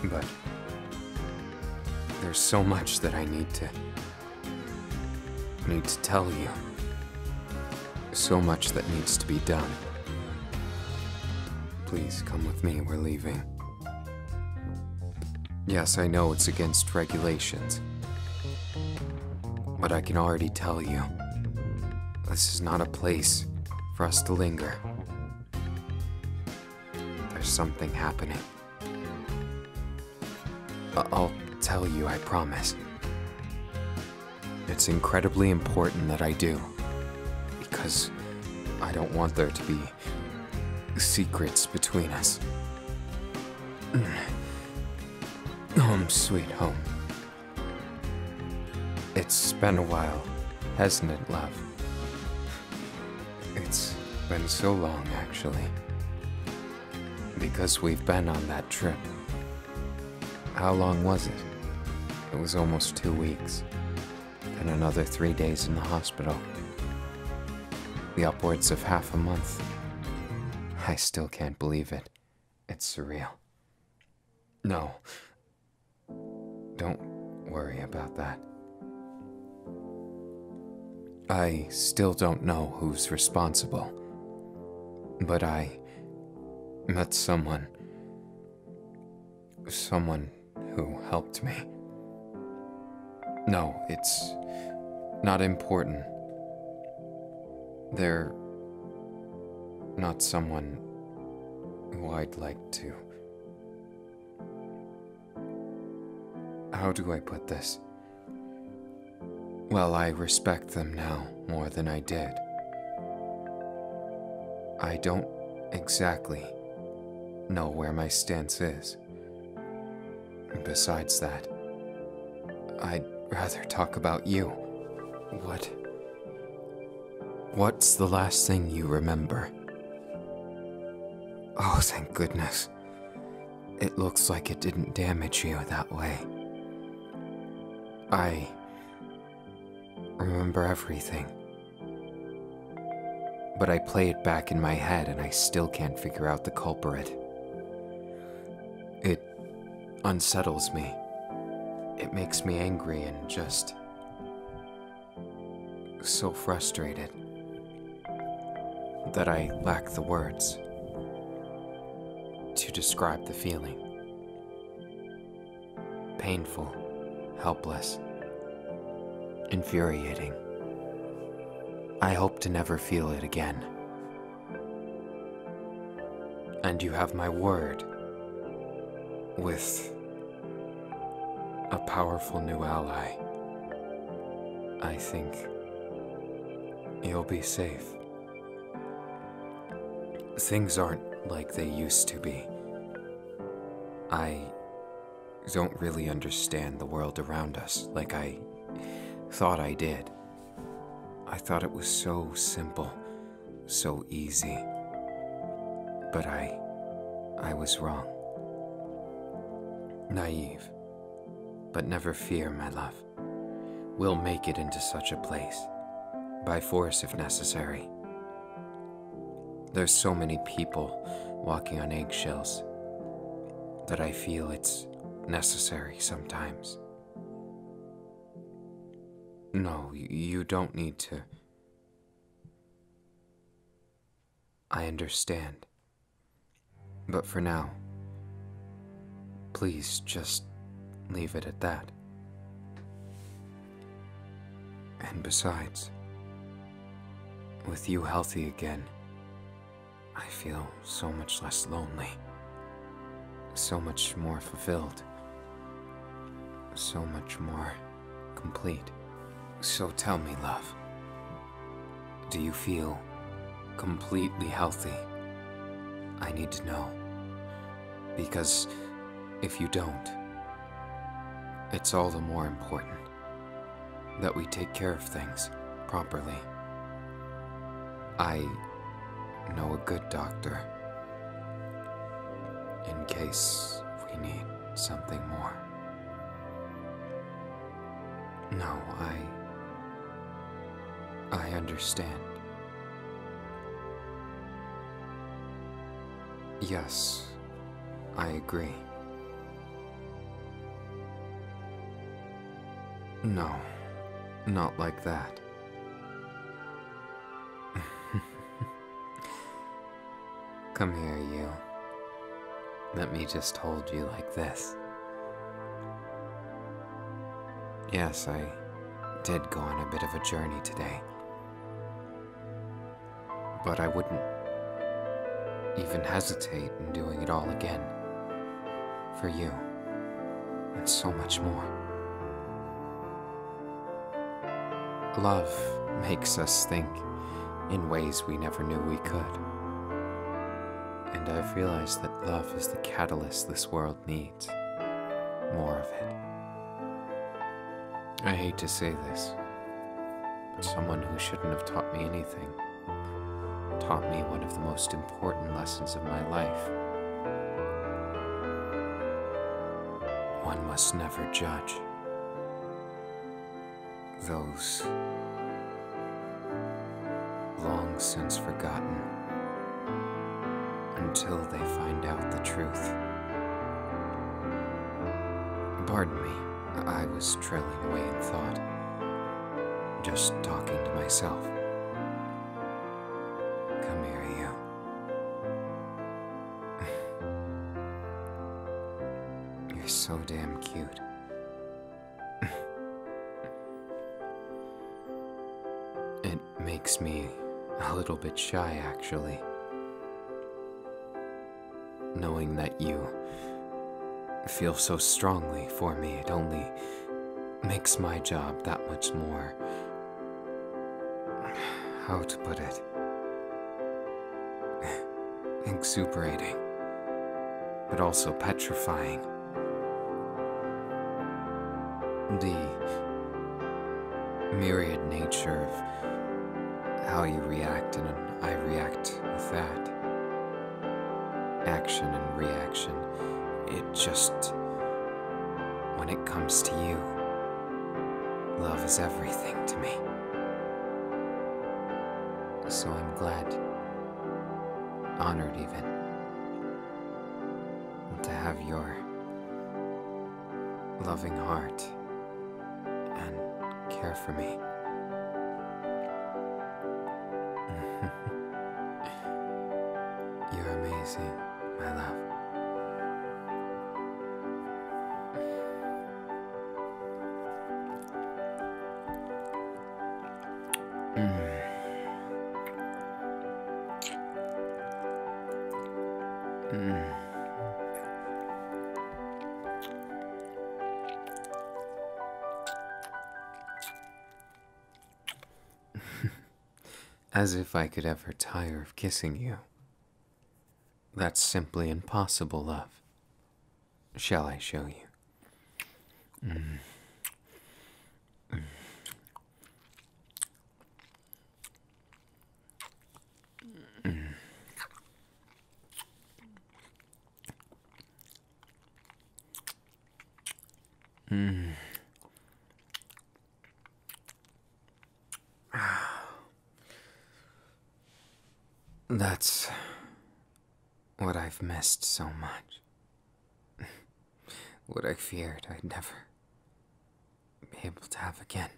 [SPEAKER 1] But there's so much that I need to need to tell you. So much that needs to be done. Please come with me, we're leaving. Yes, I know it's against regulations. But I can already tell you, this is not a place for us to linger. There's something happening. I- I'll tell you, I promise. It's incredibly important that I do. Because I don't want there to be secrets between us. [CLEARS THROAT] Home, sweet home. It's been a while, hasn't it, love? Been so long, actually. Because we've been on that trip. How long was it? It was almost two weeks. And another three days in the hospital. The upwards of half a month. I still can't believe it. It's surreal. No. Don't worry about that. I still don't know who's responsible. But I met someone. Someone who helped me. No, it's not important. They're not someone who I'd like to. How do I put this? Well, I respect them now more than I did. I don't exactly know where my stance is. Besides that, I'd rather talk about you. What? What's the last thing you remember? Oh, thank goodness. It looks like it didn't damage you that way. I remember everything. But I play it back in my head and I still can't figure out the culprit. It unsettles me. It makes me angry and just so frustrated that I lack the words to describe the feeling. Painful, helpless, infuriating. I hope to never feel it again. And you have my word with a powerful new ally. I think you'll be safe. Things aren't like they used to be. I don't really understand the world around us like I thought I did. I thought it was so simple, so easy. But I. I was wrong. Naive. But never fear, my love. We'll make it into such a place. By force if necessary. There's so many people walking on eggshells that I feel it's necessary sometimes. No, you don't need to. I understand. But for now, please just leave it at that. And besides, with you healthy again, I feel so much less lonely, so much more fulfilled, so much more complete. So tell me, love, do you feel completely healthy? I need to know. Because if you don't, it's all the more important that we take care of things properly. I know a good doctor in case we need something more. No, I. I understand. Yes, I agree. No, not like that. [LAUGHS] Come here, you. Let me just hold you like this. Yes, I did go on a bit of a journey today. But I wouldn't even hesitate in doing it all again. For you. And so much more. Love makes us think in ways we never knew we could. And I've realized that love is the catalyst this world needs. More of it. I hate to say this, but someone who shouldn't have taught me anything taught me one of the most important lessons of my life. One must never judge those long since forgotten until they find out the truth. Pardon me, I was trailing away in thought, just talking to myself. So damn cute. [LAUGHS] it makes me a little bit shy, actually. Knowing that you feel so strongly for me, it only makes my job that much more. [SIGHS] How to put it? [LAUGHS] Exuberating, but also petrifying. The myriad nature of how you react and I react with that. Action and reaction. It just. When it comes to you, love is everything to me. So I'm glad, honored even, to have your loving heart care for me. As if I could ever tire of kissing you. That's simply impossible, love. Shall I show you? That's what I've missed so much. [LAUGHS] what I feared I'd never be able to have again.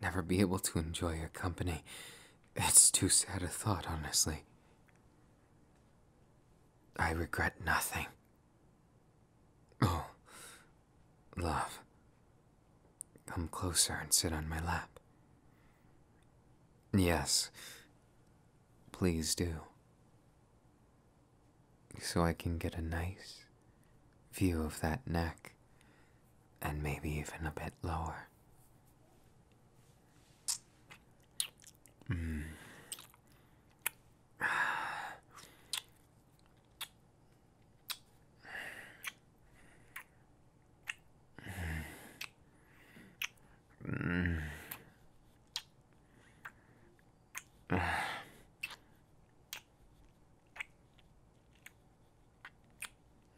[SPEAKER 1] Never be able to enjoy your company. It's too sad a thought, honestly. I regret nothing. Oh, love. Come closer and sit on my lap. Yes, please do. So I can get a nice view of that neck and maybe even a bit lower. Mm. Mm.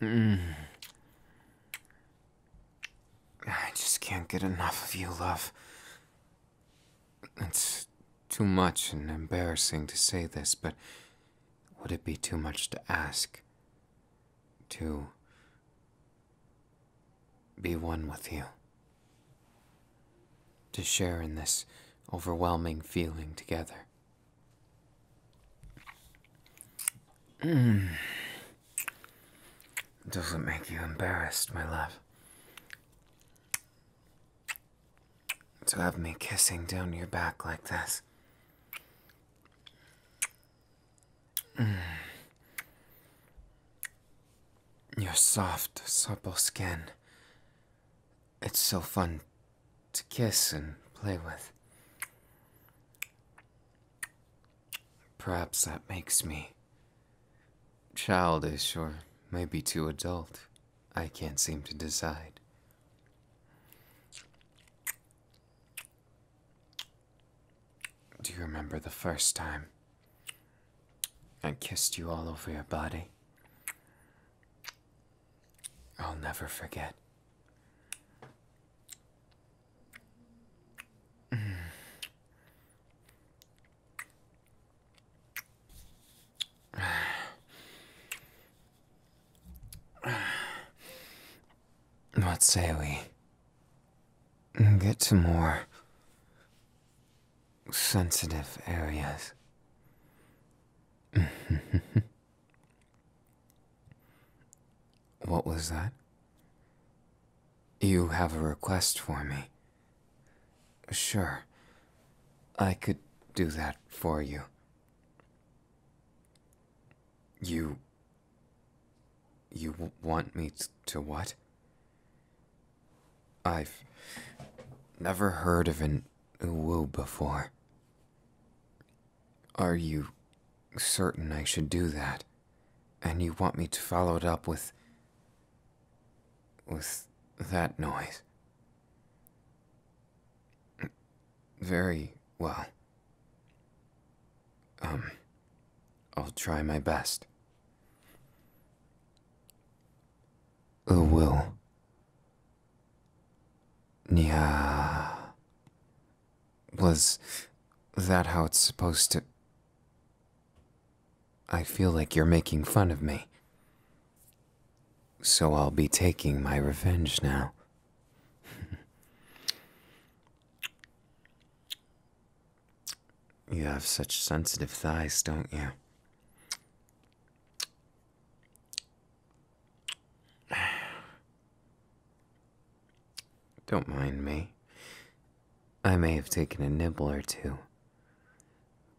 [SPEAKER 1] Mm. I just can't get enough of you, love. It's too much and embarrassing to say this, but would it be too much to ask to be one with you? To share in this overwhelming feeling together? Mm. Doesn't make you embarrassed, my love. To have me kissing down your back like this. Mm. Your soft, supple skin. It's so fun to kiss and play with. Perhaps that makes me childish or maybe too adult. I can't seem to decide. Do you remember the first time I kissed you all over your body? I'll never forget. What say we mm, get to more sensitive areas? [LAUGHS] what was that? You have a request for me? Sure. I could do that for you. You. You want me to what? I've never heard of an uwu before. Are you certain I should do that? And you want me to follow it up with. with that noise? Very well. Um, I'll try my best. Uwu. Yeah. Was that how it's supposed to? I feel like you're making fun of me. So I'll be taking my revenge now. [LAUGHS] you have such sensitive thighs, don't you? Don't mind me. I may have taken a nibble or two,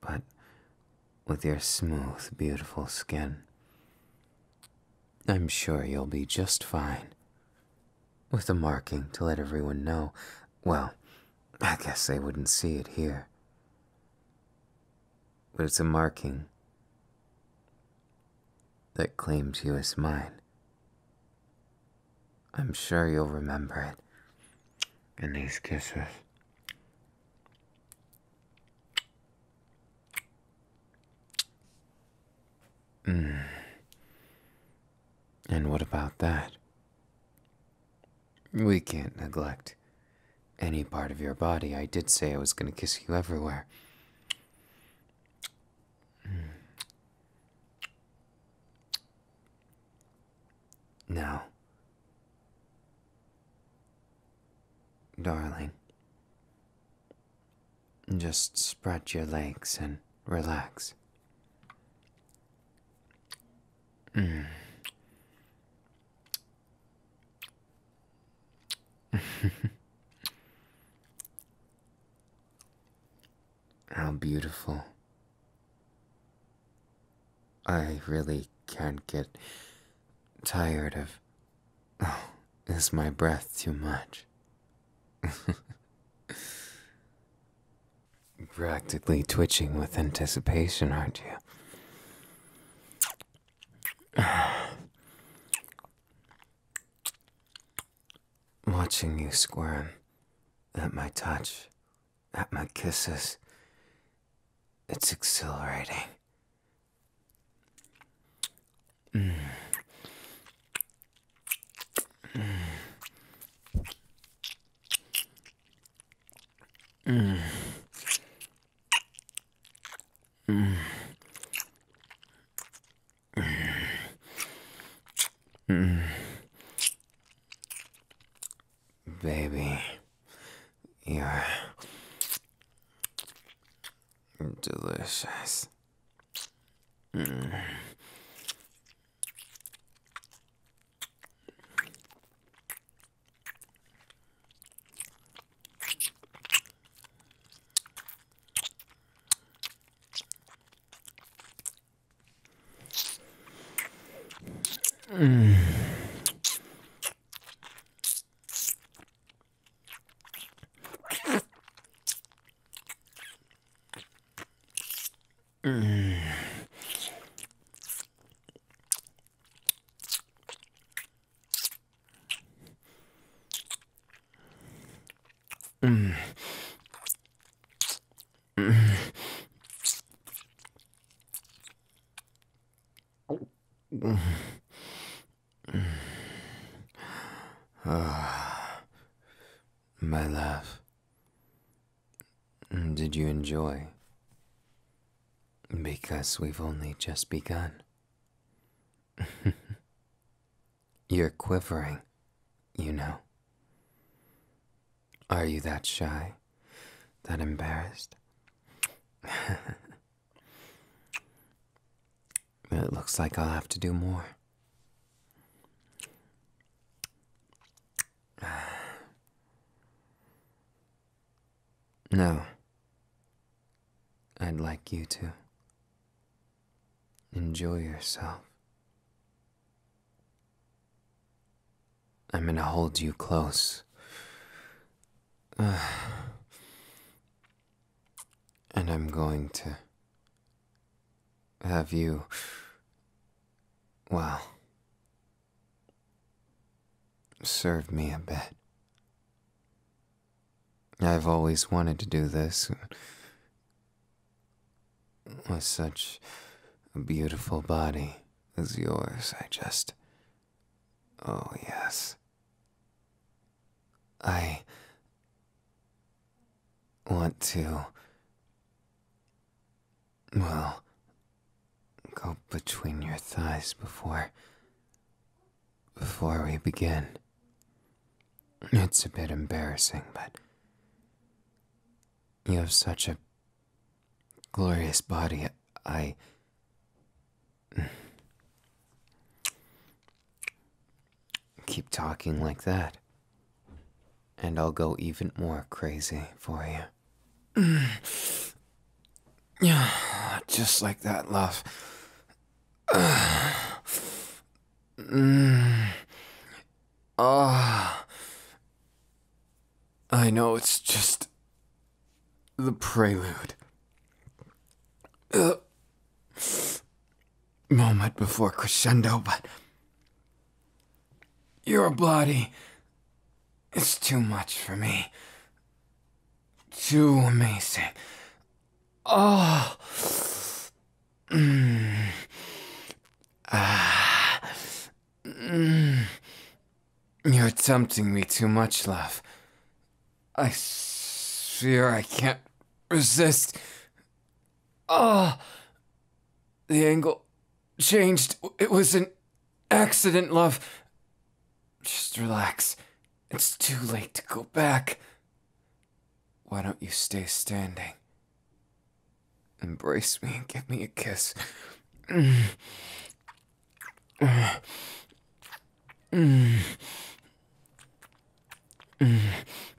[SPEAKER 1] but with your smooth, beautiful skin, I'm sure you'll be just fine. With a marking to let everyone know, well, I guess they wouldn't see it here. But it's a marking that claims you as mine. I'm sure you'll remember it in these kisses. Mm. And what about that? We can't neglect any part of your body. I did say I was going to kiss you everywhere. Mm. Now, darling, just spread your legs and relax. Mm. [LAUGHS] How beautiful. I really can't get tired of. Oh, is my breath too much? [LAUGHS] Practically twitching with anticipation, aren't you? [SIGHS] Watching you squirm at my touch, at my kisses, it's exhilarating. Mm. Mm. Baby, you're delicious. Mm. Mm. [SIGHS] My love, did you enjoy? Because we've only just begun. [LAUGHS] You're quivering, you know. Are you that shy? That embarrassed? [LAUGHS] it looks like I'll have to do more. [SIGHS] No. I'd like you to enjoy yourself. I'm gonna hold you close. [SIGHS] and I'm going to have you. Well. Serve me a bit. I've always wanted to do this. With such a beautiful body as yours, I just. Oh, yes. I want to. Well, go between your thighs before. before we begin. It's a bit embarrassing, but. You have such a glorious body. I. Keep talking like that. And I'll go even more crazy for you. Yeah, just like that, love. mm. Oh. I know it's just the prelude. Uh, moment before crescendo, but your body is too much for me. Too amazing. Oh. Mm. Ah. Mm. You're tempting me too much, love. I fear I can't resist. Ah, oh, the angle changed. It was an accident, love. Just relax. It's too late to go back. Why don't you stay standing? Embrace me and give me a kiss. I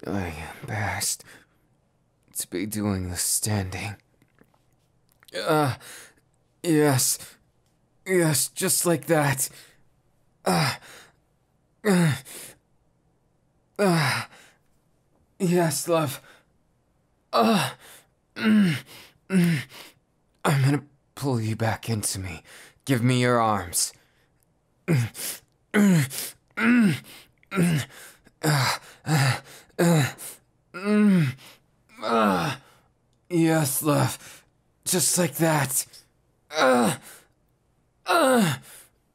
[SPEAKER 1] am best to be doing the standing. Uh, yes. Yes, just like that. Uh, uh, uh, yes, love. Uh, mm, mm. I'm gonna pull you back into me. Give me your arms. Yes, love. Just like that. Uh, uh,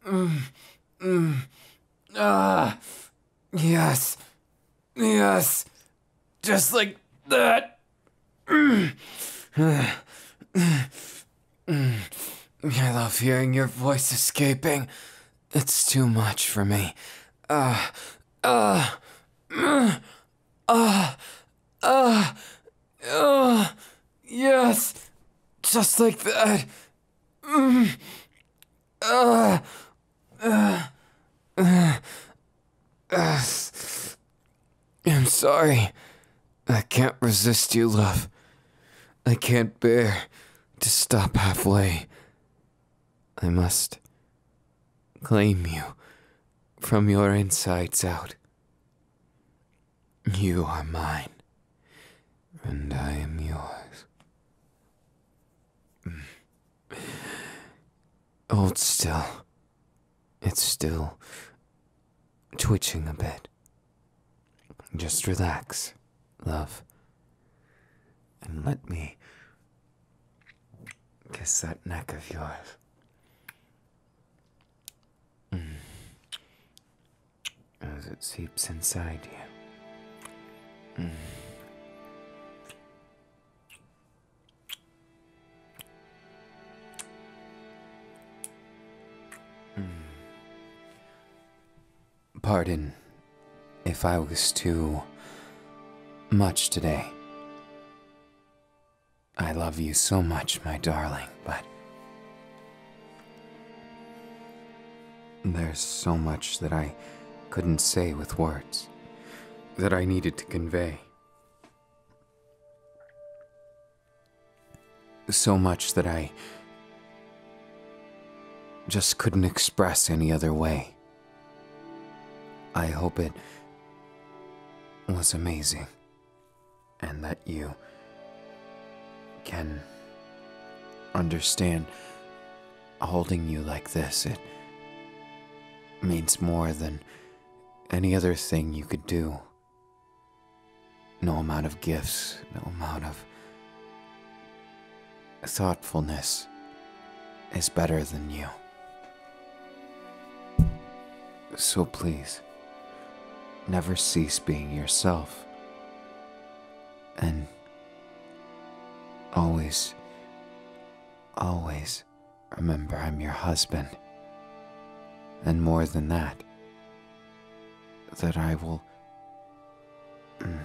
[SPEAKER 1] mm, mm, uh, yes. Yes. Just like that. [SIGHS] I love hearing your voice escaping. It's too much for me. Uh, uh, uh, uh, uh, yes. Just like that. Uh, uh, uh. I'm sorry. I can't resist you, love. I can't bear to stop halfway. I must claim you from your insides out. You are mine, and I am yours. Mm. Hold still. It's still twitching a bit. Just relax, love. And let me kiss that neck of yours. Mm. As it seeps inside you. Mm. Mm. Pardon if I was too much today. I love you so much, my darling, but there's so much that I couldn't say with words, that I needed to convey. So much that I just couldn't express any other way. I hope it was amazing and that you can understand holding you like this. It means more than any other thing you could do. No amount of gifts, no amount of thoughtfulness is better than you. So please, never cease being yourself. And always, always remember I'm your husband. And more than that, that I will. Mm.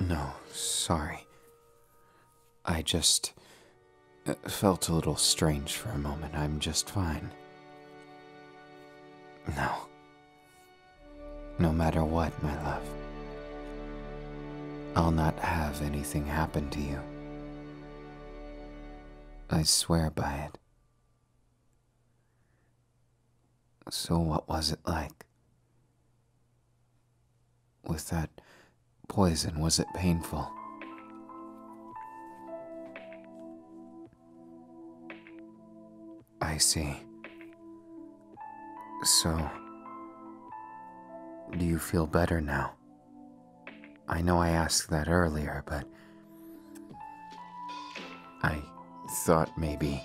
[SPEAKER 1] No, sorry. I just uh, felt a little strange for a moment. I'm just fine. No. No matter what, my love. I'll not have anything happen to you. I swear by it. So, what was it like? With that poison, was it painful? I see. So, do you feel better now? I know I asked that earlier, but I thought maybe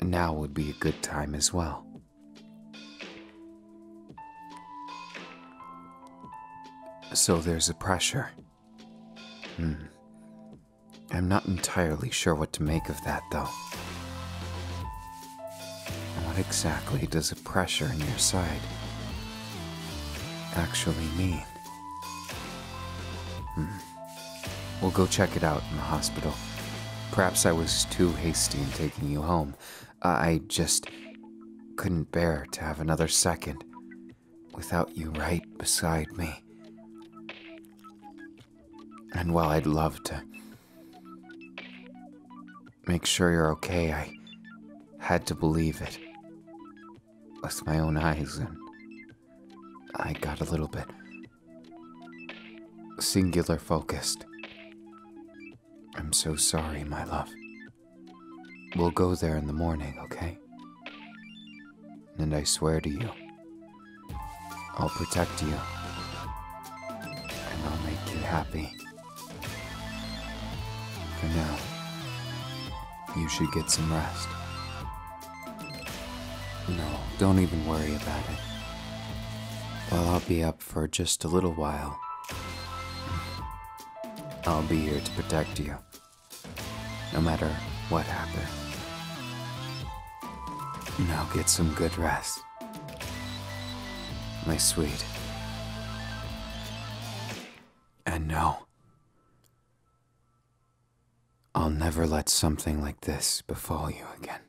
[SPEAKER 1] now would be a good time as well. So there's a pressure. Hmm. I'm not entirely sure what to make of that, though. What exactly does a pressure in your side actually mean? Hmm. We'll go check it out in the hospital. Perhaps I was too hasty in taking you home. I just couldn't bear to have another second without you right beside me. And while I'd love to make sure you're okay, I had to believe it with my own eyes, and I got a little bit singular focused. I'm so sorry, my love. We'll go there in the morning, okay? And I swear to you, I'll protect you. And I'll make you happy. For now, you should get some rest. No, don't even worry about it. While I'll be up for just a little while, I'll be here to protect you. No matter what happens. Now get some good rest. My sweet. And no. I'll never let something like this befall you again.